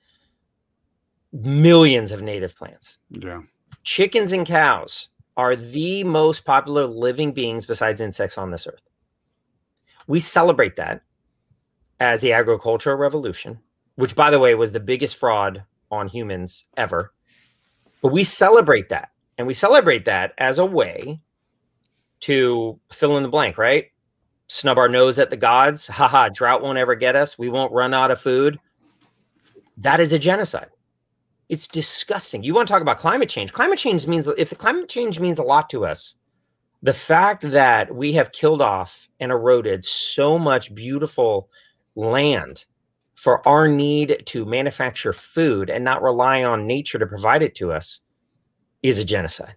millions of native plants. Yeah. Chickens and cows are the most popular living beings besides insects on this earth. We celebrate that as the agricultural revolution, which by the way was the biggest fraud on humans ever. But we celebrate that. And we celebrate that as a way to fill in the blank, right? Snub our nose at the gods. Haha, drought won't ever get us. We won't run out of food. That is a genocide. It's disgusting. You want to talk about climate change? Climate change means if the climate change means a lot to us, the fact that we have killed off and eroded so much beautiful land for our need to manufacture food and not rely on nature to provide it to us is a genocide.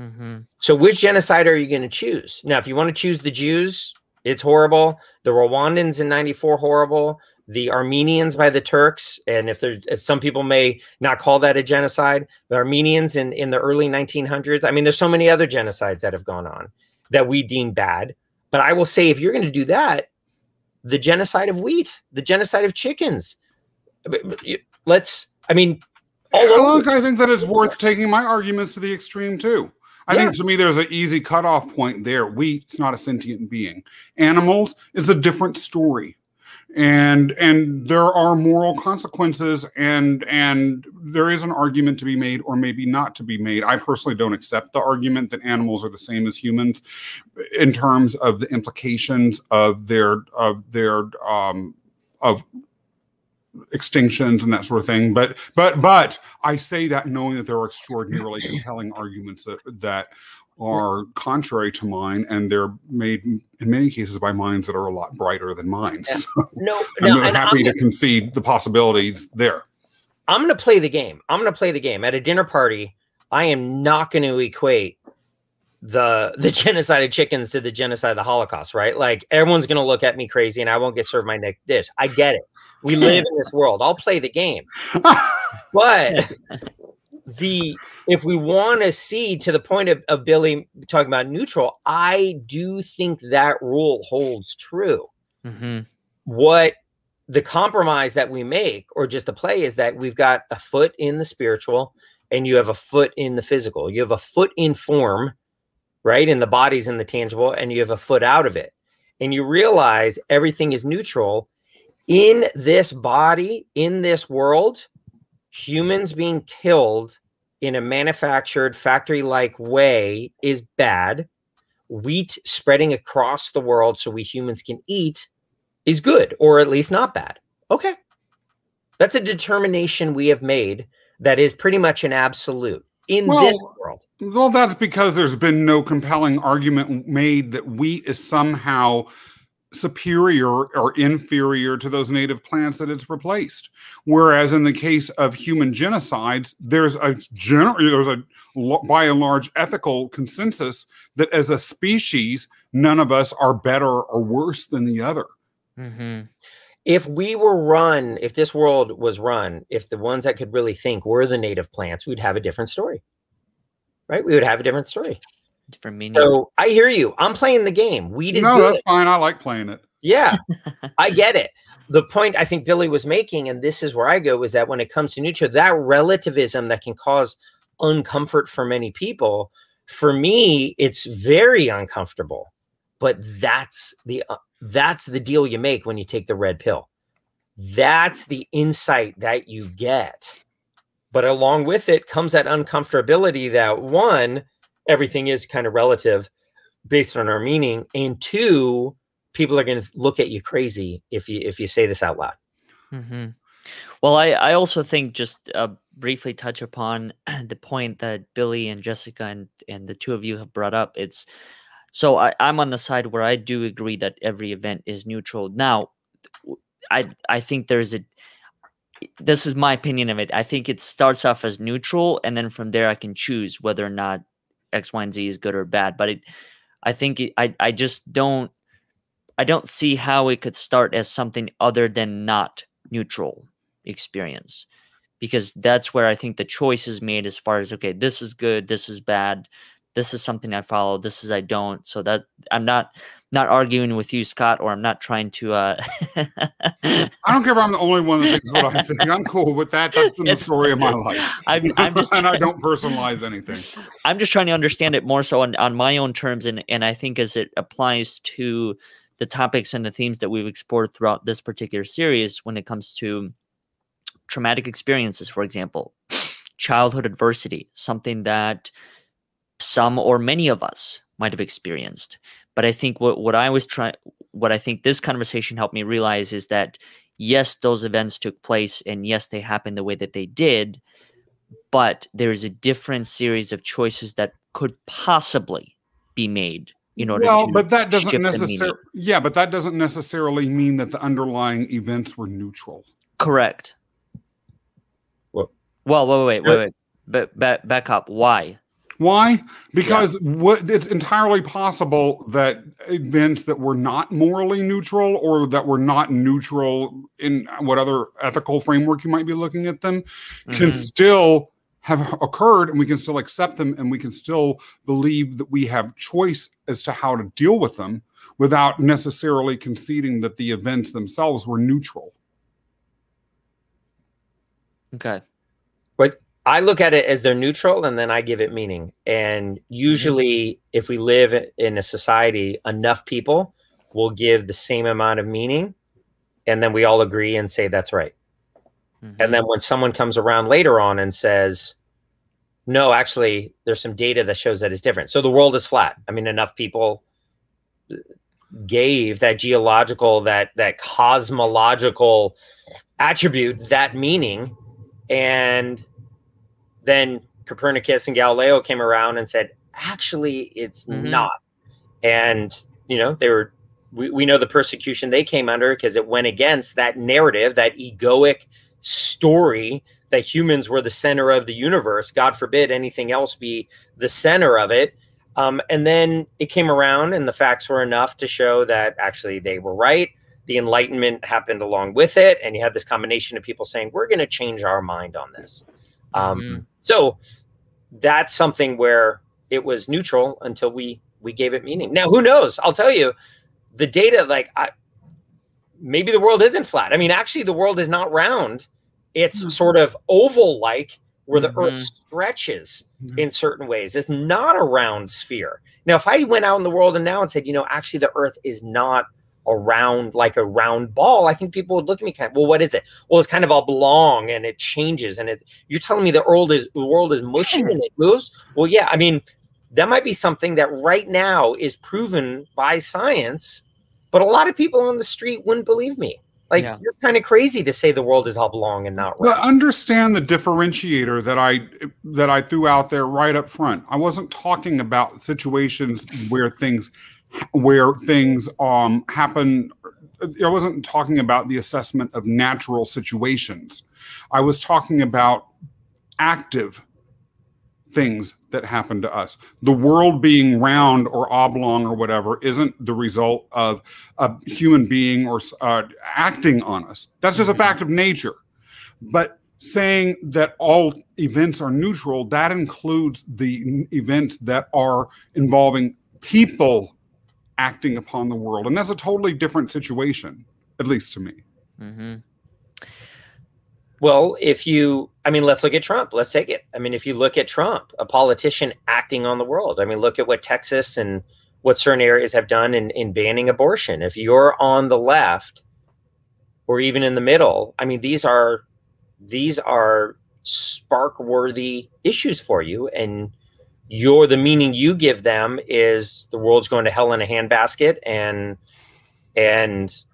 Mm-hmm. So, which genocide are you going to choose? Now, if you want to choose the Jews, it's horrible. The Rwandans in '94, horrible. The Armenians by the Turks, and if there's if some people may not call that a genocide, the Armenians in in the early 1900s. I mean, there's so many other genocides that have gone on that we deem bad. But I will say, if you're going to do that, the genocide of wheat, the genocide of chickens, but- but you- let's. I mean, all Yeah, over. look, I think that it's worth taking my arguments to the extreme too. I Yeah. think to me, there's an easy cutoff point there. Wheat's not a sentient being. Animals is a different story, and and there are moral consequences, and and there is an argument to be made, or maybe not to be made. I personally don't accept the argument that animals are the same as humans, in terms of the implications of their of their um, of extinctions and that sort of thing. But but but I say that knowing that there are extraordinarily mm-hmm. compelling arguments that that are contrary to mine, and they're made in many cases by minds that are a lot brighter than mine. Yeah. So No, I'm no, and I'm happy to concede the possibilities there. I'm going to play the game. I'm going to play the game at a dinner party. I am not going to equate the the genocide of chickens to the genocide of the Holocaust, right? Like everyone's going to look at me crazy, and I won't get served my next dish. I get it. We live in this world. I'll play the game, but the if we want to see to the point of, of Billy talking about neutral, I do think that rule holds true. Mm-hmm. what the compromise that we make or just the play is that we've got a foot in the spiritual and you have a foot in the physical you have a foot in form right and the body's in the tangible and you have a foot out of it and you realize everything is neutral in this body in this world humans being killed in a manufactured factory like way is bad wheat spreading across the world so we humans can eat is good or at least not bad. Okay. That's a determination we have made that is pretty much an absolute in well, this world. Well, that's because there's been no compelling argument made that wheat is somehow superior or inferior to those native plants that it's replaced. Whereas in the case of human genocides, there's a general there's a by and large ethical consensus that as a species, none of us are better or worse than the other. Mm-hmm. If we were run, if this world was run, if the ones that could really think were the native plants, we'd have a different story, right? We would have a different story. Different meaning. So I hear you. I'm playing the game. We no, good. that's fine. I like playing it. Yeah, I get it. The point I think Billy was making, and this is where I go, is that when it comes to neutral, that relativism that can cause uncomfort for many people, for me, it's very uncomfortable. But that's the uh, that's the deal you make when you take the red pill. That's the insight that you get. But along with it comes that uncomfortability that one, everything is kind of relative based on our meaning, and two, people are going to look at you crazy if you if you say this out loud. Mm-hmm. Well, I I also think just uh, briefly touch upon the point that Billy and Jessica and and the two of you have brought up. It's so I, I'm on the side where I do agree that every event is neutral. Now, I I think there's a this is my opinion of it. I think it starts off as neutral, and then from there I can choose whether or not X, Y, and Z is good or bad. But it, I think it, I I just don't I don't see how it could start as something other than not neutral experience because that's where I think the choice is made as far as okay, this is good, this is bad, this is something I follow, this is I don't. So that I'm not not arguing with you, Scott, or I'm not trying to. uh I don't care if I'm the only one that thinks what I think. I'm cool with that. That's been the story of my life. I'm, I'm just and I don't personalize anything. I'm just trying to understand it more so on, on my own terms, and and I think as it applies to the topics and the themes that we've explored throughout this particular series, when it comes to traumatic experiences, for example, childhood adversity, something that some or many of us might have experienced. But I think what, what I was trying, what I think this conversation helped me realize is that yes, those events took place and yes, they happened the way that they did, but there's a different series of choices that could possibly be made in order well, but that doesn't necessarily yeah, but that doesn't necessarily mean that the underlying events were neutral. Correct. Well, well, wait, wait, wait, wait, wait. Back, back up. Why? Why? Because yeah. what it's entirely possible that events that were not morally neutral or that were not neutral in what other ethical framework you might be looking at them mm-hmm. can still have occurred and we can still accept them and we can still believe that we have choice as to how to deal with them without necessarily conceding that the events themselves were neutral. Okay. I look at it as they're neutral and then I give it meaning. And mm-hmm. usually, mm-hmm. if we live in a society, enough people will give the same amount of meaning. And then we all agree and say that's right. Mm-hmm. And then when someone comes around later on and says, no, actually, there's some data that shows that it's different. So the world is flat. I mean, enough people gave that geological, that that cosmological attribute that meaning. And then Copernicus and Galileo came around and said, actually, it's mm-hmm. not. And, you know, they were, we, we know the persecution they came under because it went against that narrative, that egoic story that humans were the center of the universe. God forbid anything else be the center of it. Um, and then it came around, and the facts were enough to show that actually they were right. The Enlightenment happened along with it, and you had this combination of people saying, "We're going to change our mind on this." Um, mm-hmm. So that's something where it was neutral until we we gave it meaning. Now, who knows? I'll tell you, the data like I maybe the world isn't flat. I mean, actually, the world is not round. It's Mhm. sort of oval like, where the Mhm. earth stretches Mhm. in certain ways. It's not a round sphere. Now, if I went out in the world and now and said, you know, actually, the earth is not a round, like a round ball, I think people would look at me kind of, well, what is it? Well, it's kind of oblong and it changes. And it, you're telling me the world is the world is mushy and it moves? Well, yeah. I mean, that might be something that right now is proven by science, but a lot of people on the street wouldn't believe me. Like Yeah. you're kind of crazy to say the world is oblong and not But round. understand the differentiator that I that I threw out there right up front. I wasn't talking about situations where things where things um happen I wasn't talking about the assessment of natural situations. I was talking about active things that happen to us. The world being round or oblong or whatever isn't the result of a human being or uh, acting on us. That's just a fact of nature. But saying that all events are neutral, that includes the events that are involving people acting upon the world. And that's a totally different situation, at least to me. hmm Well, if you, I mean, let's look at Trump. Let's take it. I mean, if you look at Trump, a politician acting on the world, I mean, look at what Texas and what certain areas have done in, in banning abortion. If you're on the left or even in the middle, I mean, these are these are spark worthy issues for you. And you're the meaning you give them is the world's going to hell in a handbasket and and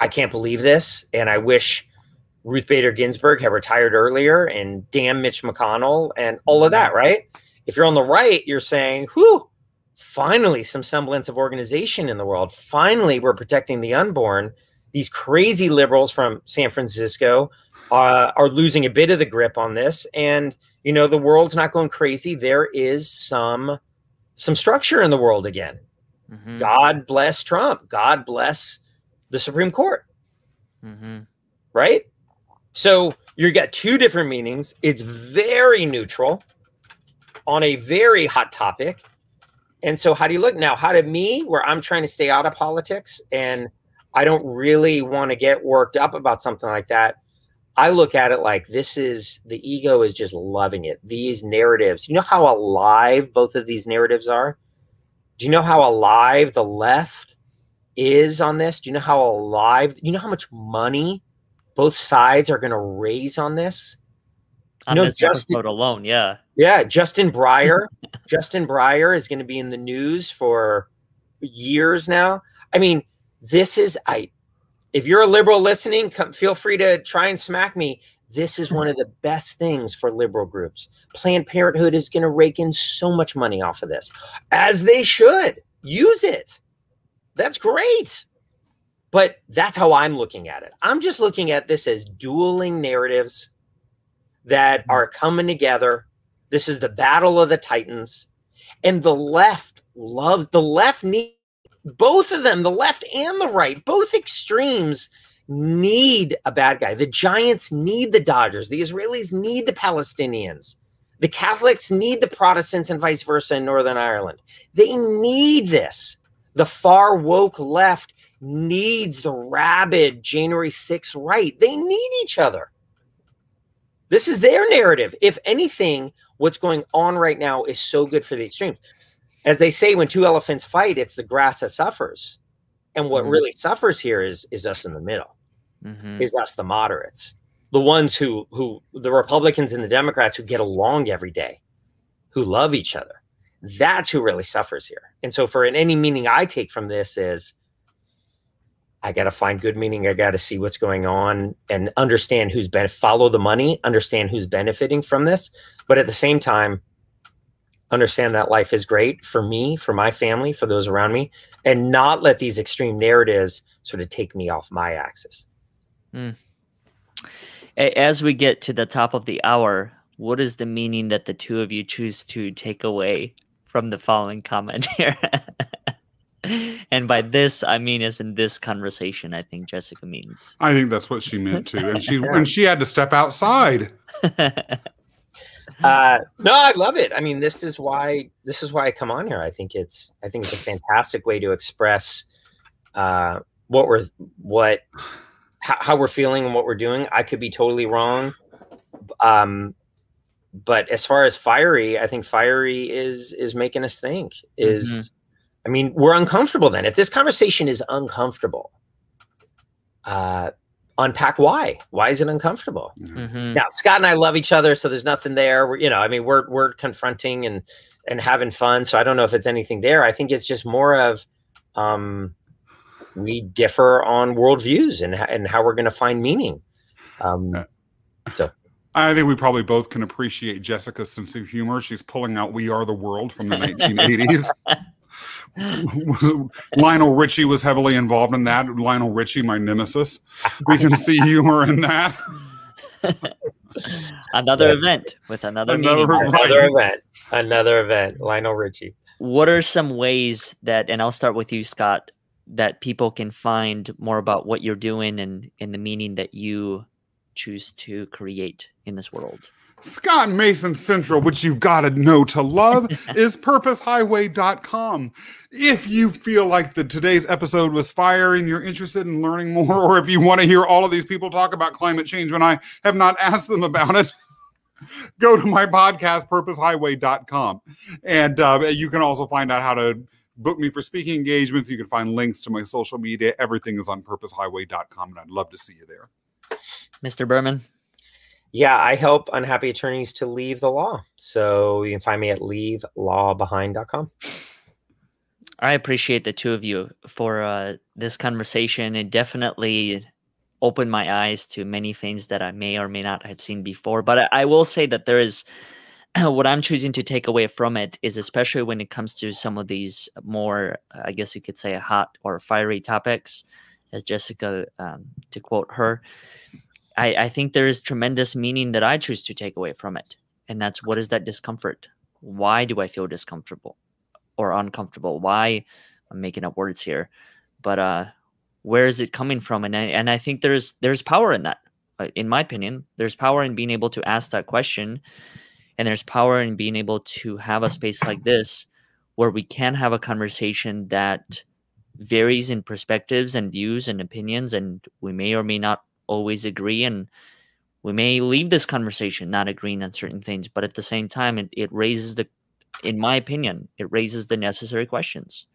I can't believe this. And I wish Ruth Bader Ginsburg had retired earlier and damn Mitch McConnell and all of that, right? If you're on the right, you're saying, whew, finally some semblance of organization in the world. Finally, we're protecting the unborn. These crazy liberals from San Francisco uh, are losing a bit of the grip on this. And, you know, the world's not going crazy. There is some some structure in the world again. hmm God bless Trump. God bless the Supreme Court hmm right? So you got two different meanings. It's very neutral on a very hot topic. And so, how do you look now? How did me, where I'm trying to stay out of politics and I don't really want to get worked up about something like that? I look at it like this is the ego is just loving it. These narratives, you know how alive both of these narratives are? Do you know how alive the left is on this? Do you know how alive, you know how much money both sides are going to raise on this. On know, this Justin- episode alone, yeah. Yeah, Justice Breyer. Justice Breyer is going to be in the news for years now. I mean, this is I. If you're a liberal listening, come, feel free to try and smack me. This is hmm. one of the best things for liberal groups. Planned Parenthood is going to rake in so much money off of this, as they should. Use it. That's great. But that's how I'm looking at it. I'm just looking at this as dueling narratives that hmm. are coming together. This is the battle of the titans. And the left loves the left need both of them, the left and the right, both extremes need a bad guy. The Giants need the Dodgers. The Israelis need the Palestinians. The Catholics need the Protestants and vice versa in Northern Ireland. They need this. The far woke left needs the rabid January 6th right. They need each other. This is their narrative. If anything, what's going on right now is so good for the extremes. As they say, when two elephants fight, it's the grass that suffers. And what Mhm. really suffers here is is us in the middle, hmm is us the moderates, the ones who who the Republicans and the Democrats who get along every day, who love each other. That's who really suffers here. And so, for any meaning I take from this is, I got to find good meaning. I got to see what's going on and understand who's been follow the money, understand who's benefiting from this, but at the same time, understand that life is great for me, for my family, for those around me, and not let these extreme narratives sort of take me off my axis. Hmm. A- As we get to the top of the hour, what is the meaning that the two of you choose to take away from the following comment here? and by this, I mean as in this conversation, I think Jessica means. I think that's what she meant too, and she and she had to step outside. Uh, no, I love it. I mean, this is why this is why I come on here. I think it's I think it's a fantastic way to express uh, what we're what how, how we're feeling and what we're doing. I could be totally wrong. Um, but as far as fiery, I think fiery is is making us think. Is mm-hmm. I mean, we're uncomfortable then. If this conversation is uncomfortable, uh, unpack why. Why is it uncomfortable? Mm-hmm. Now, Scott and I love each other, so there's nothing there. We're, you know, I mean, we're we're confronting and and having fun. So I don't know if it's anything there. I think it's just more of um, we differ on worldviews and and how we're going to find meaning. Um, so. I think we probably both can appreciate Jessica's sense of humor. She's pulling out "We Are the World" from the 1980s. Lionel Richie was heavily involved in that. Lionel Richie, my nemesis. We can see humor in that. another event with another another, another event. Another event. Lionel Richie. What are some ways that, and I'll start with you, Scott, that people can find more about what you're doing and, and the meaning that you choose to create in this world? Scott Mason Central, which you've got to know to love, is purposehighway.com. If you feel like the today's episode was fire and you're interested in learning more, or if you want to hear all of these people talk about climate change when I have not asked them about it, go to my podcast, purposehighway.com. And uh, you can also find out how to book me for speaking engagements. You can find links to my social media. Everything is on purposehighway.com, and I'd love to see you there. Mr. Berman yeah, I help unhappy attorneys to leave the law. So you can find me at leavelawbehind.com. I appreciate the two of you for uh, this conversation. It definitely opened my eyes to many things that I may or may not have seen before. But I, I will say that there is what I'm choosing to take away from it is especially when it comes to some of these more, I guess you could say, hot or fiery topics, as Jessica, um, to quote her, I, I think there is tremendous meaning that I choose to take away from it. And that's what is that discomfort? Why do I feel discomfortable or uncomfortable? Why I'm making up words here, but uh, where is it coming from? And I, and I think there's there's power in that. Uh, in my opinion, there's power in being able to ask that question, and there's power in being able to have a space like this where we can have a conversation that varies in perspectives and views and opinions, and we may or may not always agree and we may leave this conversation not agreeing on certain things but at the same time it, it raises the in my opinion it raises the necessary questions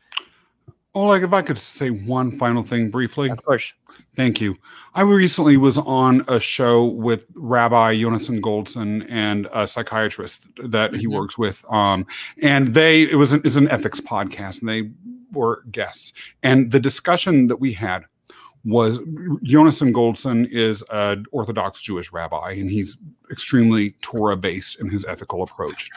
Oh, like if I could say one final thing briefly. Of course. Thank you. I recently was on a show with Rabbi Jonathan Goldson and a psychiatrist that he mm-hmm. works with. Um, and they it was an, it's an ethics podcast, and they were guests. And the discussion that we had was Jonathan Goldson is an Orthodox Jewish rabbi, and he's extremely Torah based in his ethical approach.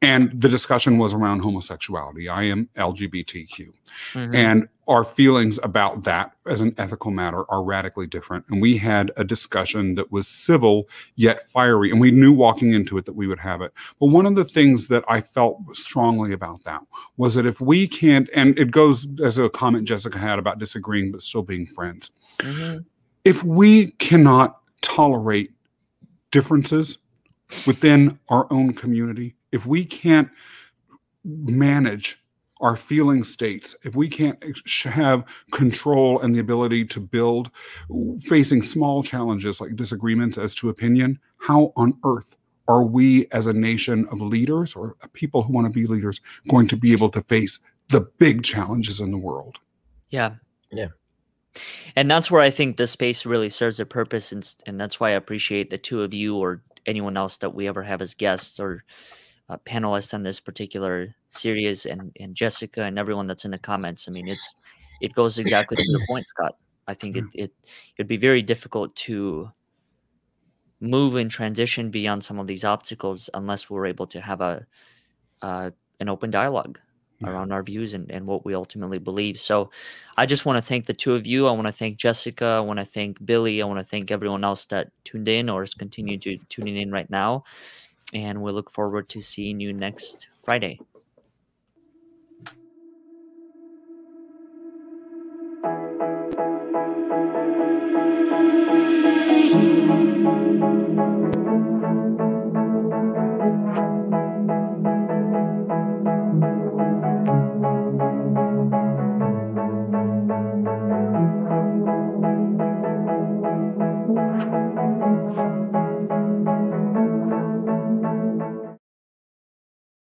And the discussion was around homosexuality. I am LGBTQ. Mm-hmm. And our feelings about that as an ethical matter are radically different. And we had a discussion that was civil yet fiery. And we knew walking into it that we would have it. But one of the things that I felt strongly about that was that if we can't, and it goes as a comment Jessica had about disagreeing but still being friends. Mm-hmm. If we cannot tolerate differences within our own community, if we can't manage our feeling states, if we can't have control and the ability to build facing small challenges like disagreements as to opinion, how on earth are we as a nation of leaders or people who want to be leaders going to be able to face the big challenges in the world? Yeah. Yeah. And that's where I think this space really serves a purpose. And, and that's why I appreciate the two of you or anyone else that we ever have as guests or uh, panelists on this particular series and, and Jessica and everyone that's in the comments. I mean, it's, it goes exactly to your point, Scott. I think it, it, it'd be very difficult to move and transition beyond some of these obstacles unless we're able to have a, uh, an open dialogue around our views and, and what we ultimately believe. So I just want to thank the two of you. I want to thank Jessica. I want to thank Billy. I want to thank everyone else that tuned in or is continuing to tuning in right now. And we look forward to seeing you next Friday.